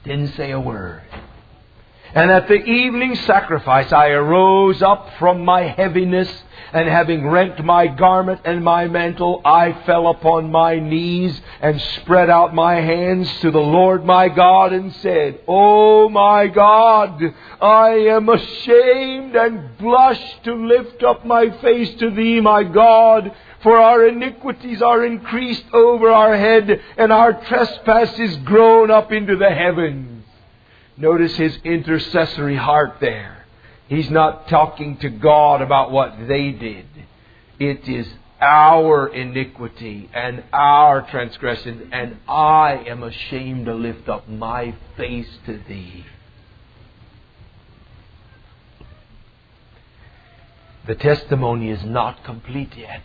Didn't say a word. And at the evening sacrifice I arose up from my heaviness and having rent my garment and my mantle, I fell upon my knees and spread out my hands to the Lord my God and said, O my God, I am ashamed and blush to lift up my face to thee, my God, for our iniquities are increased over our head, and our trespass is grown up into the heavens. Notice his intercessory heart there. He's not talking to God about what they did. It is our iniquity and our transgression, and I am ashamed to lift up my face to thee. The testimony is not complete yet.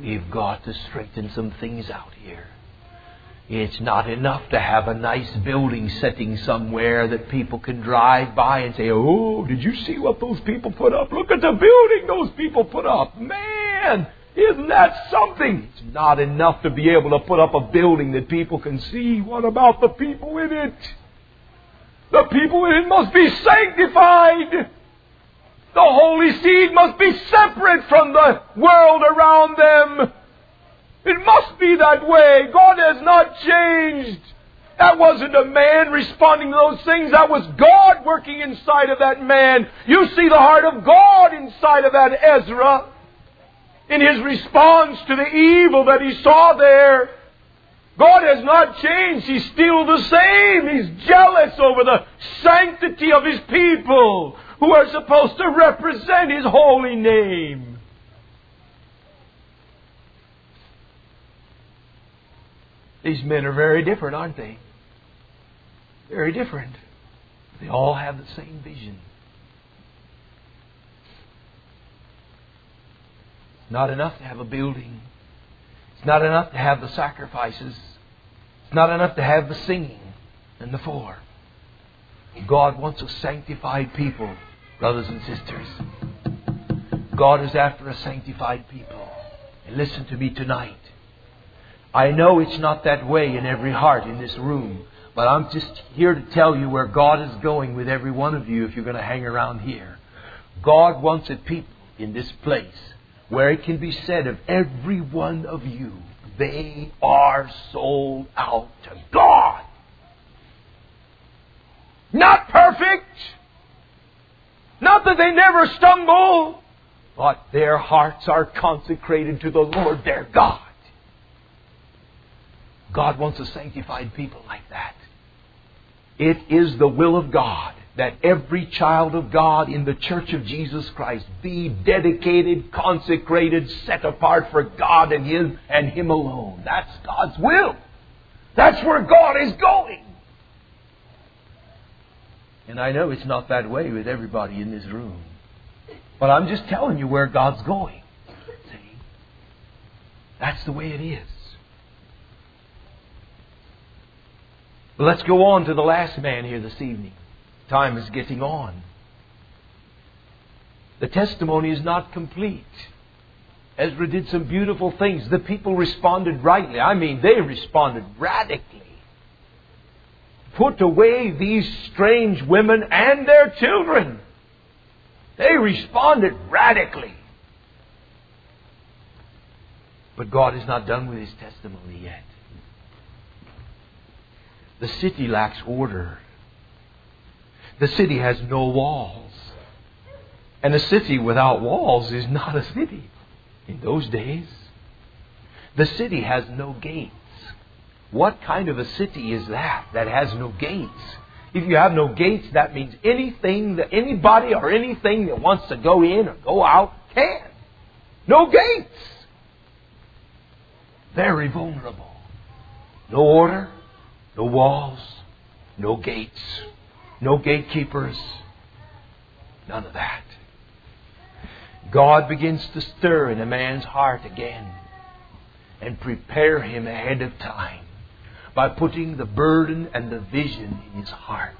We've got to straighten some things out here. It's not enough to have a nice building sitting somewhere that people can drive by and say, Oh, did you see what those people put up? Look at the building those people put up. Man, isn't that something? It's not enough to be able to put up a building that people can see. What about the people in it? The people in it must be sanctified. The holy seed must be separate from the world around them. It must be that way. God has not changed. That wasn't a man responding to those things. That was God working inside of that man. You see the heart of God inside of that Ezra in his response to the evil that he saw there. God has not changed. He's still the same. He's jealous over the sanctity of his people who are supposed to represent his holy name. These men are very different, aren't they? Very different. They all have the same vision. It's not enough to have a building. It's not enough to have the sacrifices. It's not enough to have the singing and the four. God wants a sanctified people, brothers and sisters. God is after a sanctified people. And listen to me tonight. I know it's not that way in every heart in this room, but I'm just here to tell you where God is going with every one of you if you're going to hang around here. God wants a people in this place where it can be said of every one of you, they are sold out to God. Not perfect. Not that they never stumble, but their hearts are consecrated to the Lord their God. God wants a sanctified people like that. It is the will of God that every child of God in the church of Jesus Christ be dedicated, consecrated, set apart for God and Him and Him alone. That's God's will. That's where God is going. And I know it's not that way with everybody in this room. But I'm just telling you where God's going. See? That's the way it is. But let's go on to the last man here this evening. Time is getting on. The testimony is not complete. Ezra did some beautiful things. The people responded rightly. I mean, they responded radically. Put away these strange women and their children. They responded radically. But God is not done with his testimony yet. The city lacks order. The city has no walls. And a city without walls is not a city in those days. The city has no gates. What kind of a city is that that has no gates? If you have no gates, that means anything that anybody or anything that wants to go in or go out can. No gates. Very vulnerable. No order, no walls, no gates, no gatekeepers, none of that. God begins to stir in a man's heart again and prepare him ahead of time by putting the burden and the vision in his heart.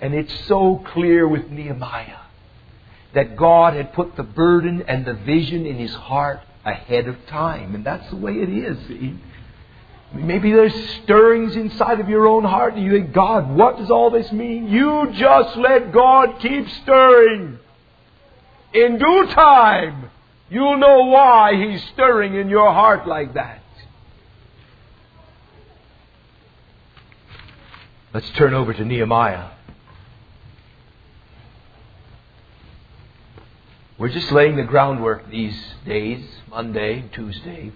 And it's so clear with Nehemiah that God had put the burden and the vision in his heart ahead of time. And that's the way it is. Maybe there's stirrings inside of your own heart, and you think, God, what does all this mean? You just let God keep stirring. In due time, you'll know why He's stirring in your heart like that. Let's turn over to Nehemiah. We're just laying the groundwork these days, Monday, Tuesday.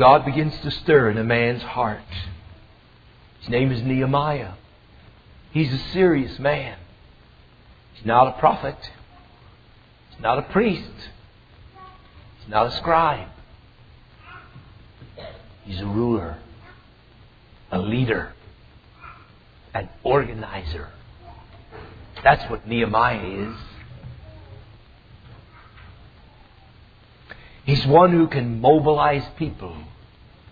God begins to stir in a man's heart. His name is Nehemiah. He's a serious man. He's not a prophet. He's not a priest. He's not a scribe. He's a ruler, a leader, an organizer. That's what Nehemiah is. He's one who can mobilize people,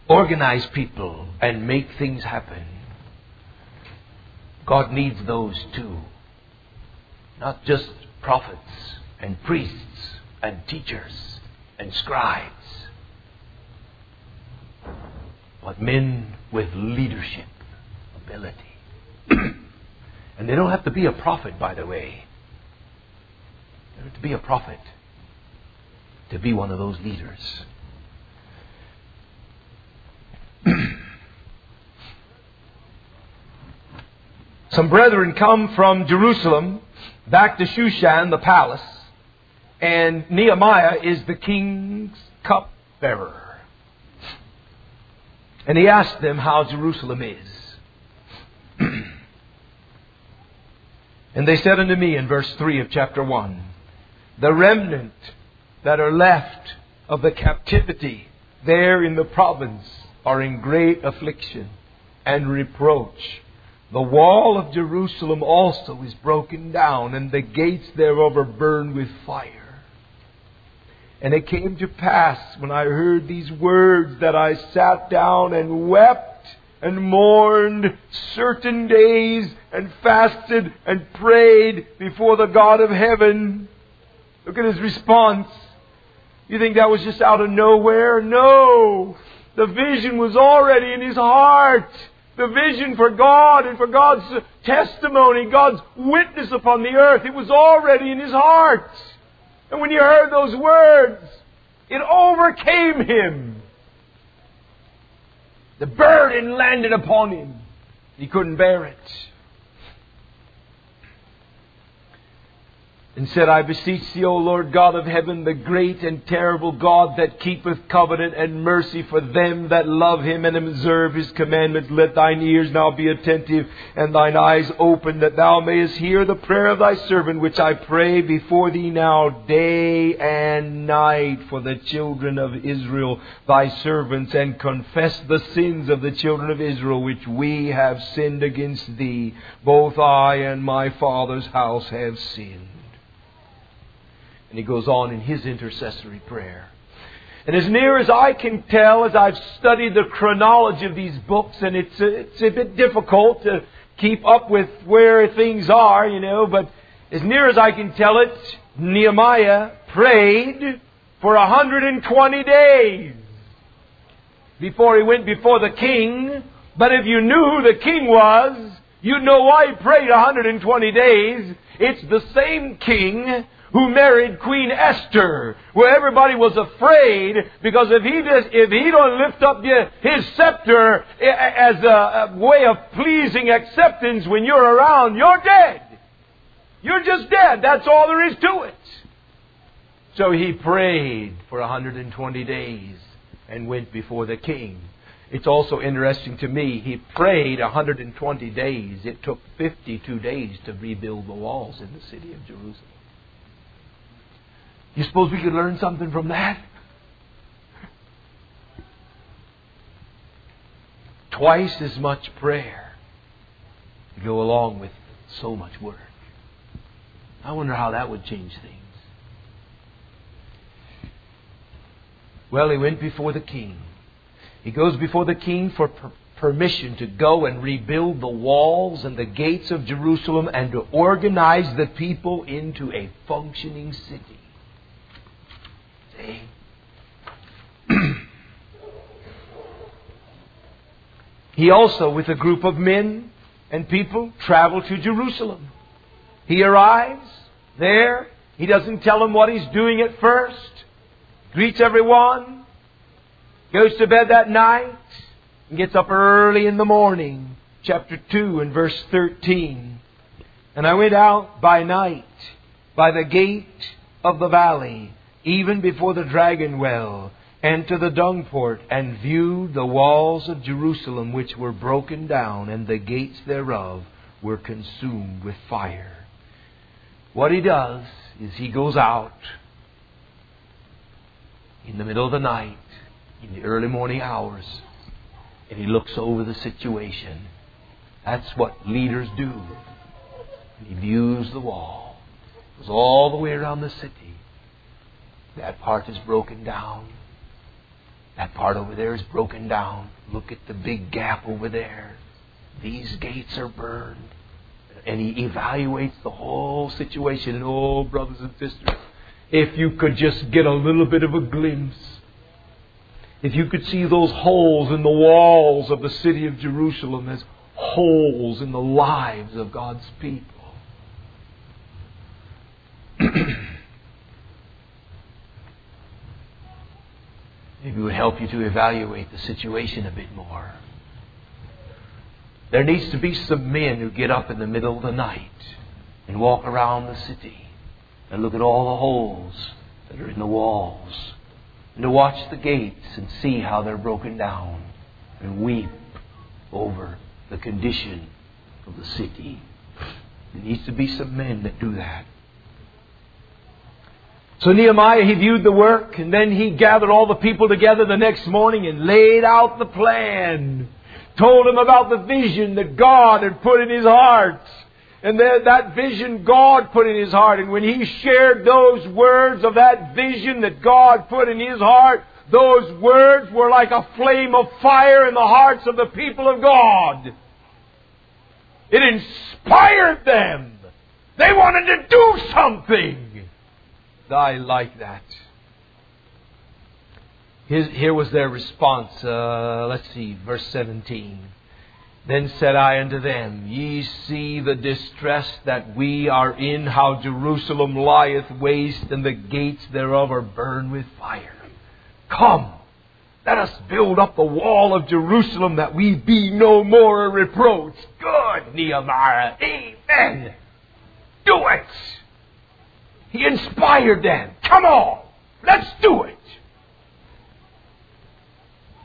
organize people, and make things happen. God needs those too. Not just prophets and priests and teachers and scribes but men with leadership ability. [CLEARS THROAT] and they don't have to be a prophet, by the way. They don't have to be a prophet to be one of those leaders. Some brethren come from Jerusalem back to Shushan, the palace, and Nehemiah is the king's cupbearer. And he asked them how Jerusalem is. [CLEARS THROAT] and they said unto me in verse 3 of chapter 1 The remnant that are left of the captivity there in the province are in great affliction and reproach. The wall of Jerusalem also is broken down, and the gates thereof are burned with fire. And it came to pass when I heard these words that I sat down and wept and mourned certain days and fasted and prayed before the God of heaven. Look at his response. You think that was just out of nowhere? No. The vision was already in his heart. The vision for God and for God's testimony, God's witness upon the earth, it was already in his heart. And when he heard those words, it overcame him. The burden landed upon him. He couldn't bear it. And said, I beseech thee, O Lord God of heaven, the great and terrible God that keepeth covenant and mercy for them that love him and observe his commandments, let thine ears now be attentive and thine eyes open, that thou mayest hear the prayer of thy servant, which I pray before thee now day and night for the children of Israel, thy servants, and confess the sins of the children of Israel, which we have sinned against thee. Both I and my father's house have sinned. And he goes on in his intercessory prayer. And as near as I can tell, as I've studied the chronology of these books, and it's a, it's a bit difficult to keep up with where things are, you know, but as near as I can tell it, Nehemiah prayed for 120 days before he went before the king. But if you knew who the king was, you'd know why he prayed 120 days. It's the same king who married Queen Esther, where everybody was afraid because if he just, if he don't lift up his scepter eh, eh, as a way of pleasing acceptance when you're around, you're dead. You're just dead. That's all there is to it. So he prayed for 120 days and went before the king. It's also interesting to me, he prayed 120 days. It took 52 days to rebuild the walls in the city of Jerusalem. You suppose we could learn something from that? Twice as much prayer to go along with so much work. I wonder how that would change things. Well, he went before the king. He goes before the king for per- permission to go and rebuild the walls and the gates of Jerusalem and to organize the people into a functioning city. See? [CLEARS THROAT] he also, with a group of men and people, traveled to Jerusalem. He arrives there. He doesn't tell them what he's doing at first. Greets everyone. Goes to bed that night. And gets up early in the morning. Chapter 2 and verse 13. And I went out by night by the gate of the valley, even before the dragon well, and to the dung port, and viewed the walls of Jerusalem which were broken down, and the gates thereof were consumed with fire. What he does is he goes out in the middle of the night, in the early morning hours, and he looks over the situation. That's what leaders do. He views the wall. It Goes all the way around the city. That part is broken down. That part over there is broken down. Look at the big gap over there. These gates are burned. And he evaluates the whole situation. And oh, brothers and sisters, if you could just get a little bit of a glimpse, if you could see those holes in the walls of the city of Jerusalem as holes in the lives of God's people. [CLEARS THROAT] Maybe would help you to evaluate the situation a bit more. There needs to be some men who get up in the middle of the night and walk around the city and look at all the holes that are in the walls and to watch the gates and see how they're broken down and weep over the condition of the city. There needs to be some men that do that. So Nehemiah, he viewed the work and then he gathered all the people together the next morning and laid out the plan. Told them about the vision that God had put in his heart. And that, that vision God put in his heart. And when he shared those words of that vision that God put in his heart, those words were like a flame of fire in the hearts of the people of God. It inspired them. They wanted to do something. I like that. here was their response. Uh, let's see, verse 17. Then said I unto them, Ye see the distress that we are in, how Jerusalem lieth waste, and the gates thereof are burned with fire. Come, let us build up the wall of Jerusalem, that we be no more a reproach. Good, Nehemiah. Amen. Do it. He inspired them. Come on, let's do it.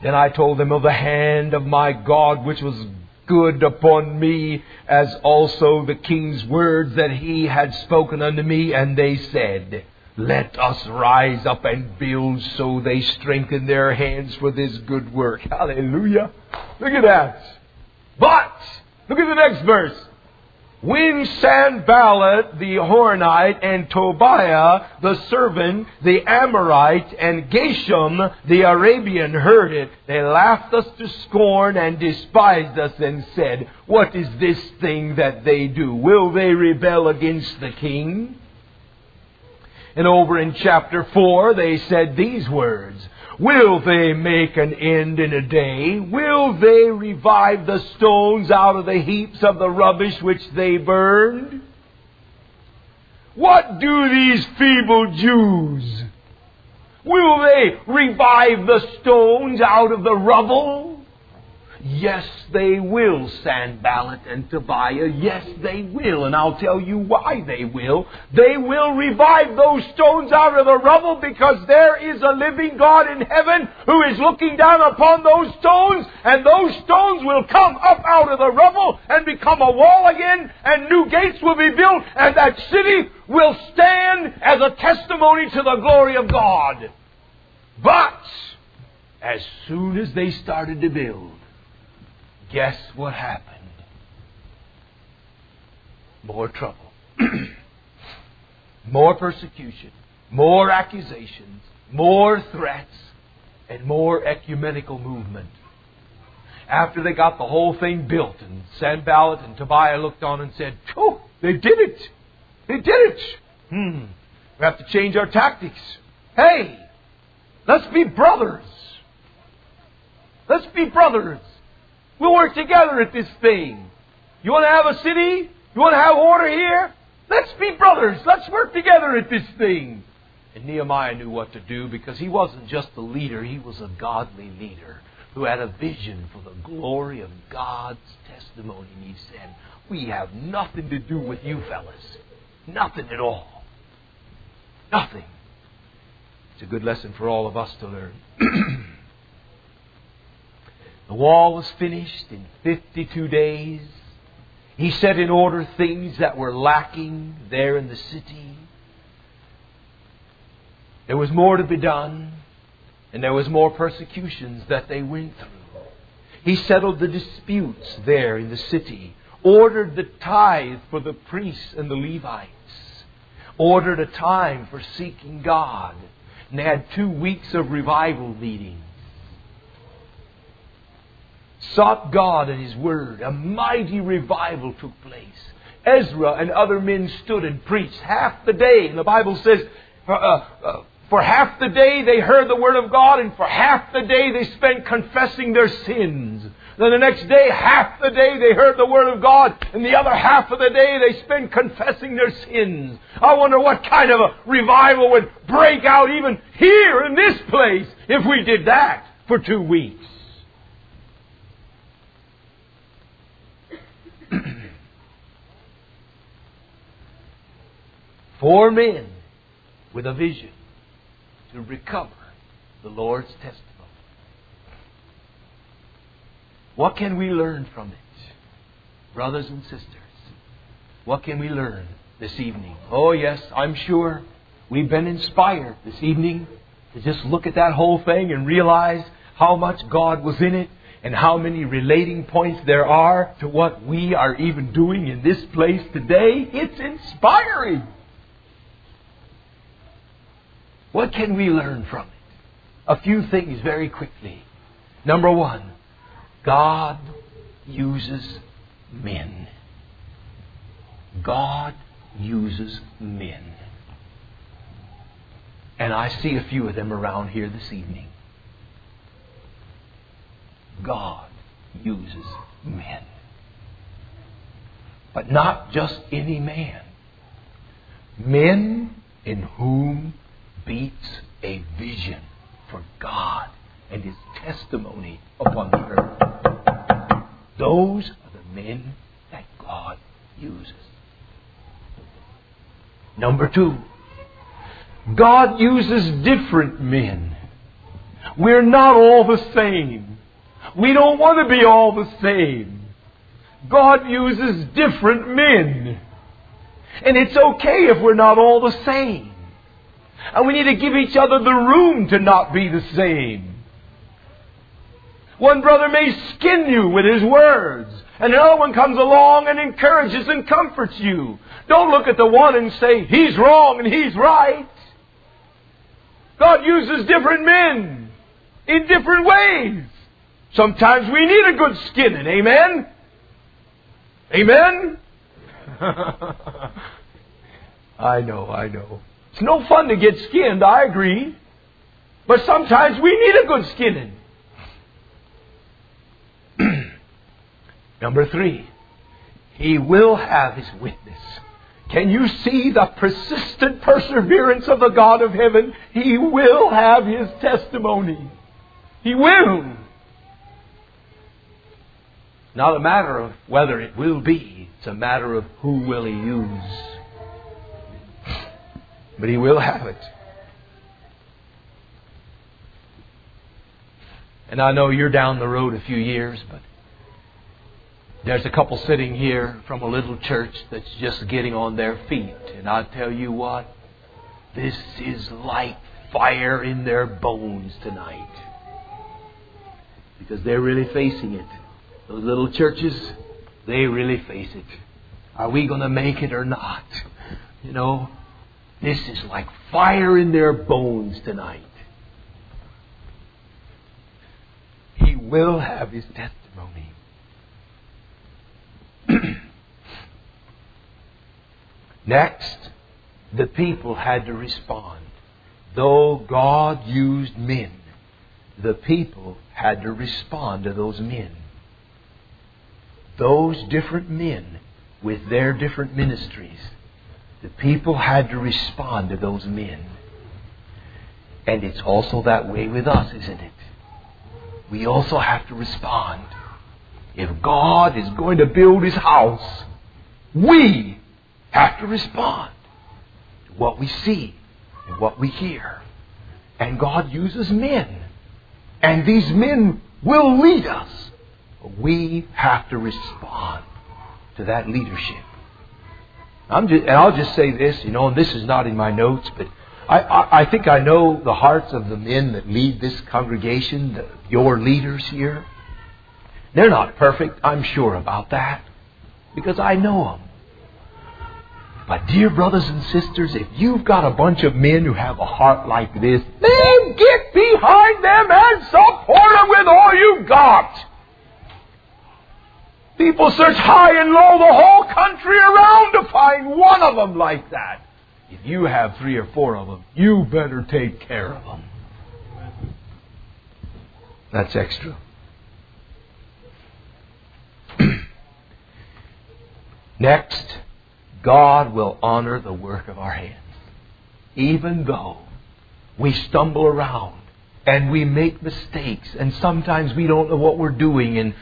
Then I told them of the hand of my God which was good upon me, as also the king's words that he had spoken unto me. And they said, Let us rise up and build. So they strengthened their hands for this good work. Hallelujah. Look at that. But, look at the next verse. When Sanballat the Horonite and Tobiah the servant, the Amorite, and Geshem the Arabian heard it, they laughed us to scorn and despised us and said, What is this thing that they do? Will they rebel against the king? And over in chapter 4, they said these words, Will they make an end in a day? Will they revive the stones out of the heaps of the rubbish which they burned? What do these feeble Jews? Will they revive the stones out of the rubble? Yes, they will, Sanballat and Tobiah. Yes, they will. And I'll tell you why they will. They will revive those stones out of the rubble because there is a living God in heaven who is looking down upon those stones and those stones will come up out of the rubble and become a wall again and new gates will be built and that city will stand as a testimony to the glory of God. But as soon as they started to build, guess what happened? More trouble. [CLEARS THROAT] more persecution. More accusations. More threats. And more ecumenical movement. After they got the whole thing built, and Sanballat and Tobiah looked on and said, Oh, they did it! They did it! Hmm. We have to change our tactics. Hey! Let's be brothers! Let's be brothers! We'll work together at this thing. You want to have a city? You want to have order here? Let's be brothers. Let's work together at this thing. And Nehemiah knew what to do because he wasn't just a leader, he was a godly leader who had a vision for the glory of God's testimony. And he said, We have nothing to do with you fellas. Nothing at all. Nothing. It's a good lesson for all of us to learn. [CLEARS THROAT] The wall was finished in 52 days. He set in order things that were lacking there in the city. There was more to be done, and there was more persecutions that they went through. He settled the disputes there in the city, ordered the tithe for the priests and the Levites, ordered a time for seeking God, and had two weeks of revival meetings sought God and His Word. A mighty revival took place. Ezra and other men stood and preached half the day. And the Bible says, uh, uh, for half the day they heard the Word of God, and for half the day they spent confessing their sins. Then the next day, half the day they heard the Word of God, and the other half of the day they spent confessing their sins. I wonder what kind of a revival would break out even here in this place if we did that for two weeks. [CLEARS THROAT] Four men with a vision to recover the Lord's testimony. What can we learn from it, brothers and sisters? What can we learn this evening? Oh, yes, I'm sure we've been inspired this evening to just look at that whole thing and realize how much God was in it and how many relating points there are to what we are even doing in this place today. It's inspiring. What can we learn from it? A few things very quickly. Number one, God uses men. God uses men. And I see a few of them around here this evening. God uses men. But not just any man. Men in whom beats a vision for God and His testimony upon the earth. Those are the men that God uses. Number two, God uses different men. We're not all the same. We don't want to be all the same. God uses different men. And it's okay if we're not all the same. And we need to give each other the room to not be the same. One brother may skin you with his words, and another one comes along and encourages and comforts you. Don't look at the one and say, he's wrong and he's right. God uses different men in different ways. Sometimes we need a good skinning, amen? Amen? [LAUGHS] I know, I know. It's no fun to get skinned, I agree. But sometimes we need a good skinning. [CLEARS THROAT] Number three, He will have His witness. Can you see the persistent perseverance of the God of heaven? He will have His testimony. He will. Not a matter of whether it will be, it's a matter of who will he use. But he will have it. And I know you're down the road a few years, but there's a couple sitting here from a little church that's just getting on their feet. And I tell you what, this is like fire in their bones tonight. Because they're really facing it. Those little churches, they really face it. Are we going to make it or not? You know, this is like fire in their bones tonight. He will have his testimony. [CLEARS THROAT] Next, the people had to respond. Though God used men, the people had to respond to those men. Those different men with their different ministries, the people had to respond to those men. And it's also that way with us, isn't it? We also have to respond. If God is going to build His house, we have to respond to what we see and what we hear. And God uses men. And these men will lead us. We have to respond to that leadership. I'm just, and I'll just say this, you know, and this is not in my notes, but I, I, I think I know the hearts of the men that lead this congregation, the, your leaders here. They're not perfect, I'm sure about that, because I know them. But, dear brothers and sisters, if you've got a bunch of men who have a heart like this, then get behind them and support them with all you've got. People search high and low the whole country around to find one of them like that. If you have three or four of them, you better take care of them. That's extra. [CLEARS THROAT] Next, God will honor the work of our hands. Even though we stumble around and we make mistakes and sometimes we don't know what we're doing and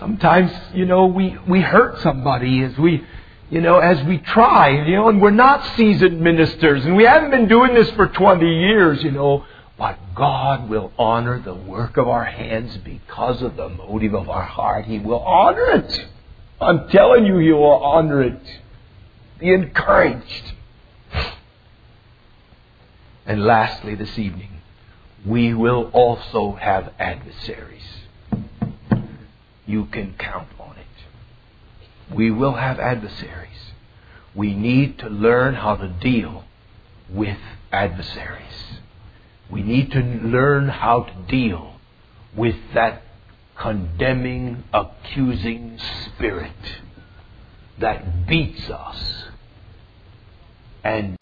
sometimes, you know, we, we hurt somebody as we, you know, as we try, you know, and we're not seasoned ministers and we haven't been doing this for 20 years, you know, but God will honor the work of our hands because of the motive of our heart. He will honor it. I'm telling you, He will honor it. Be encouraged. And lastly, this evening, we will also have adversaries. You can count on it. We will have adversaries. We need to learn how to deal with adversaries. We need to learn how to deal with that condemning, accusing spirit that beats us and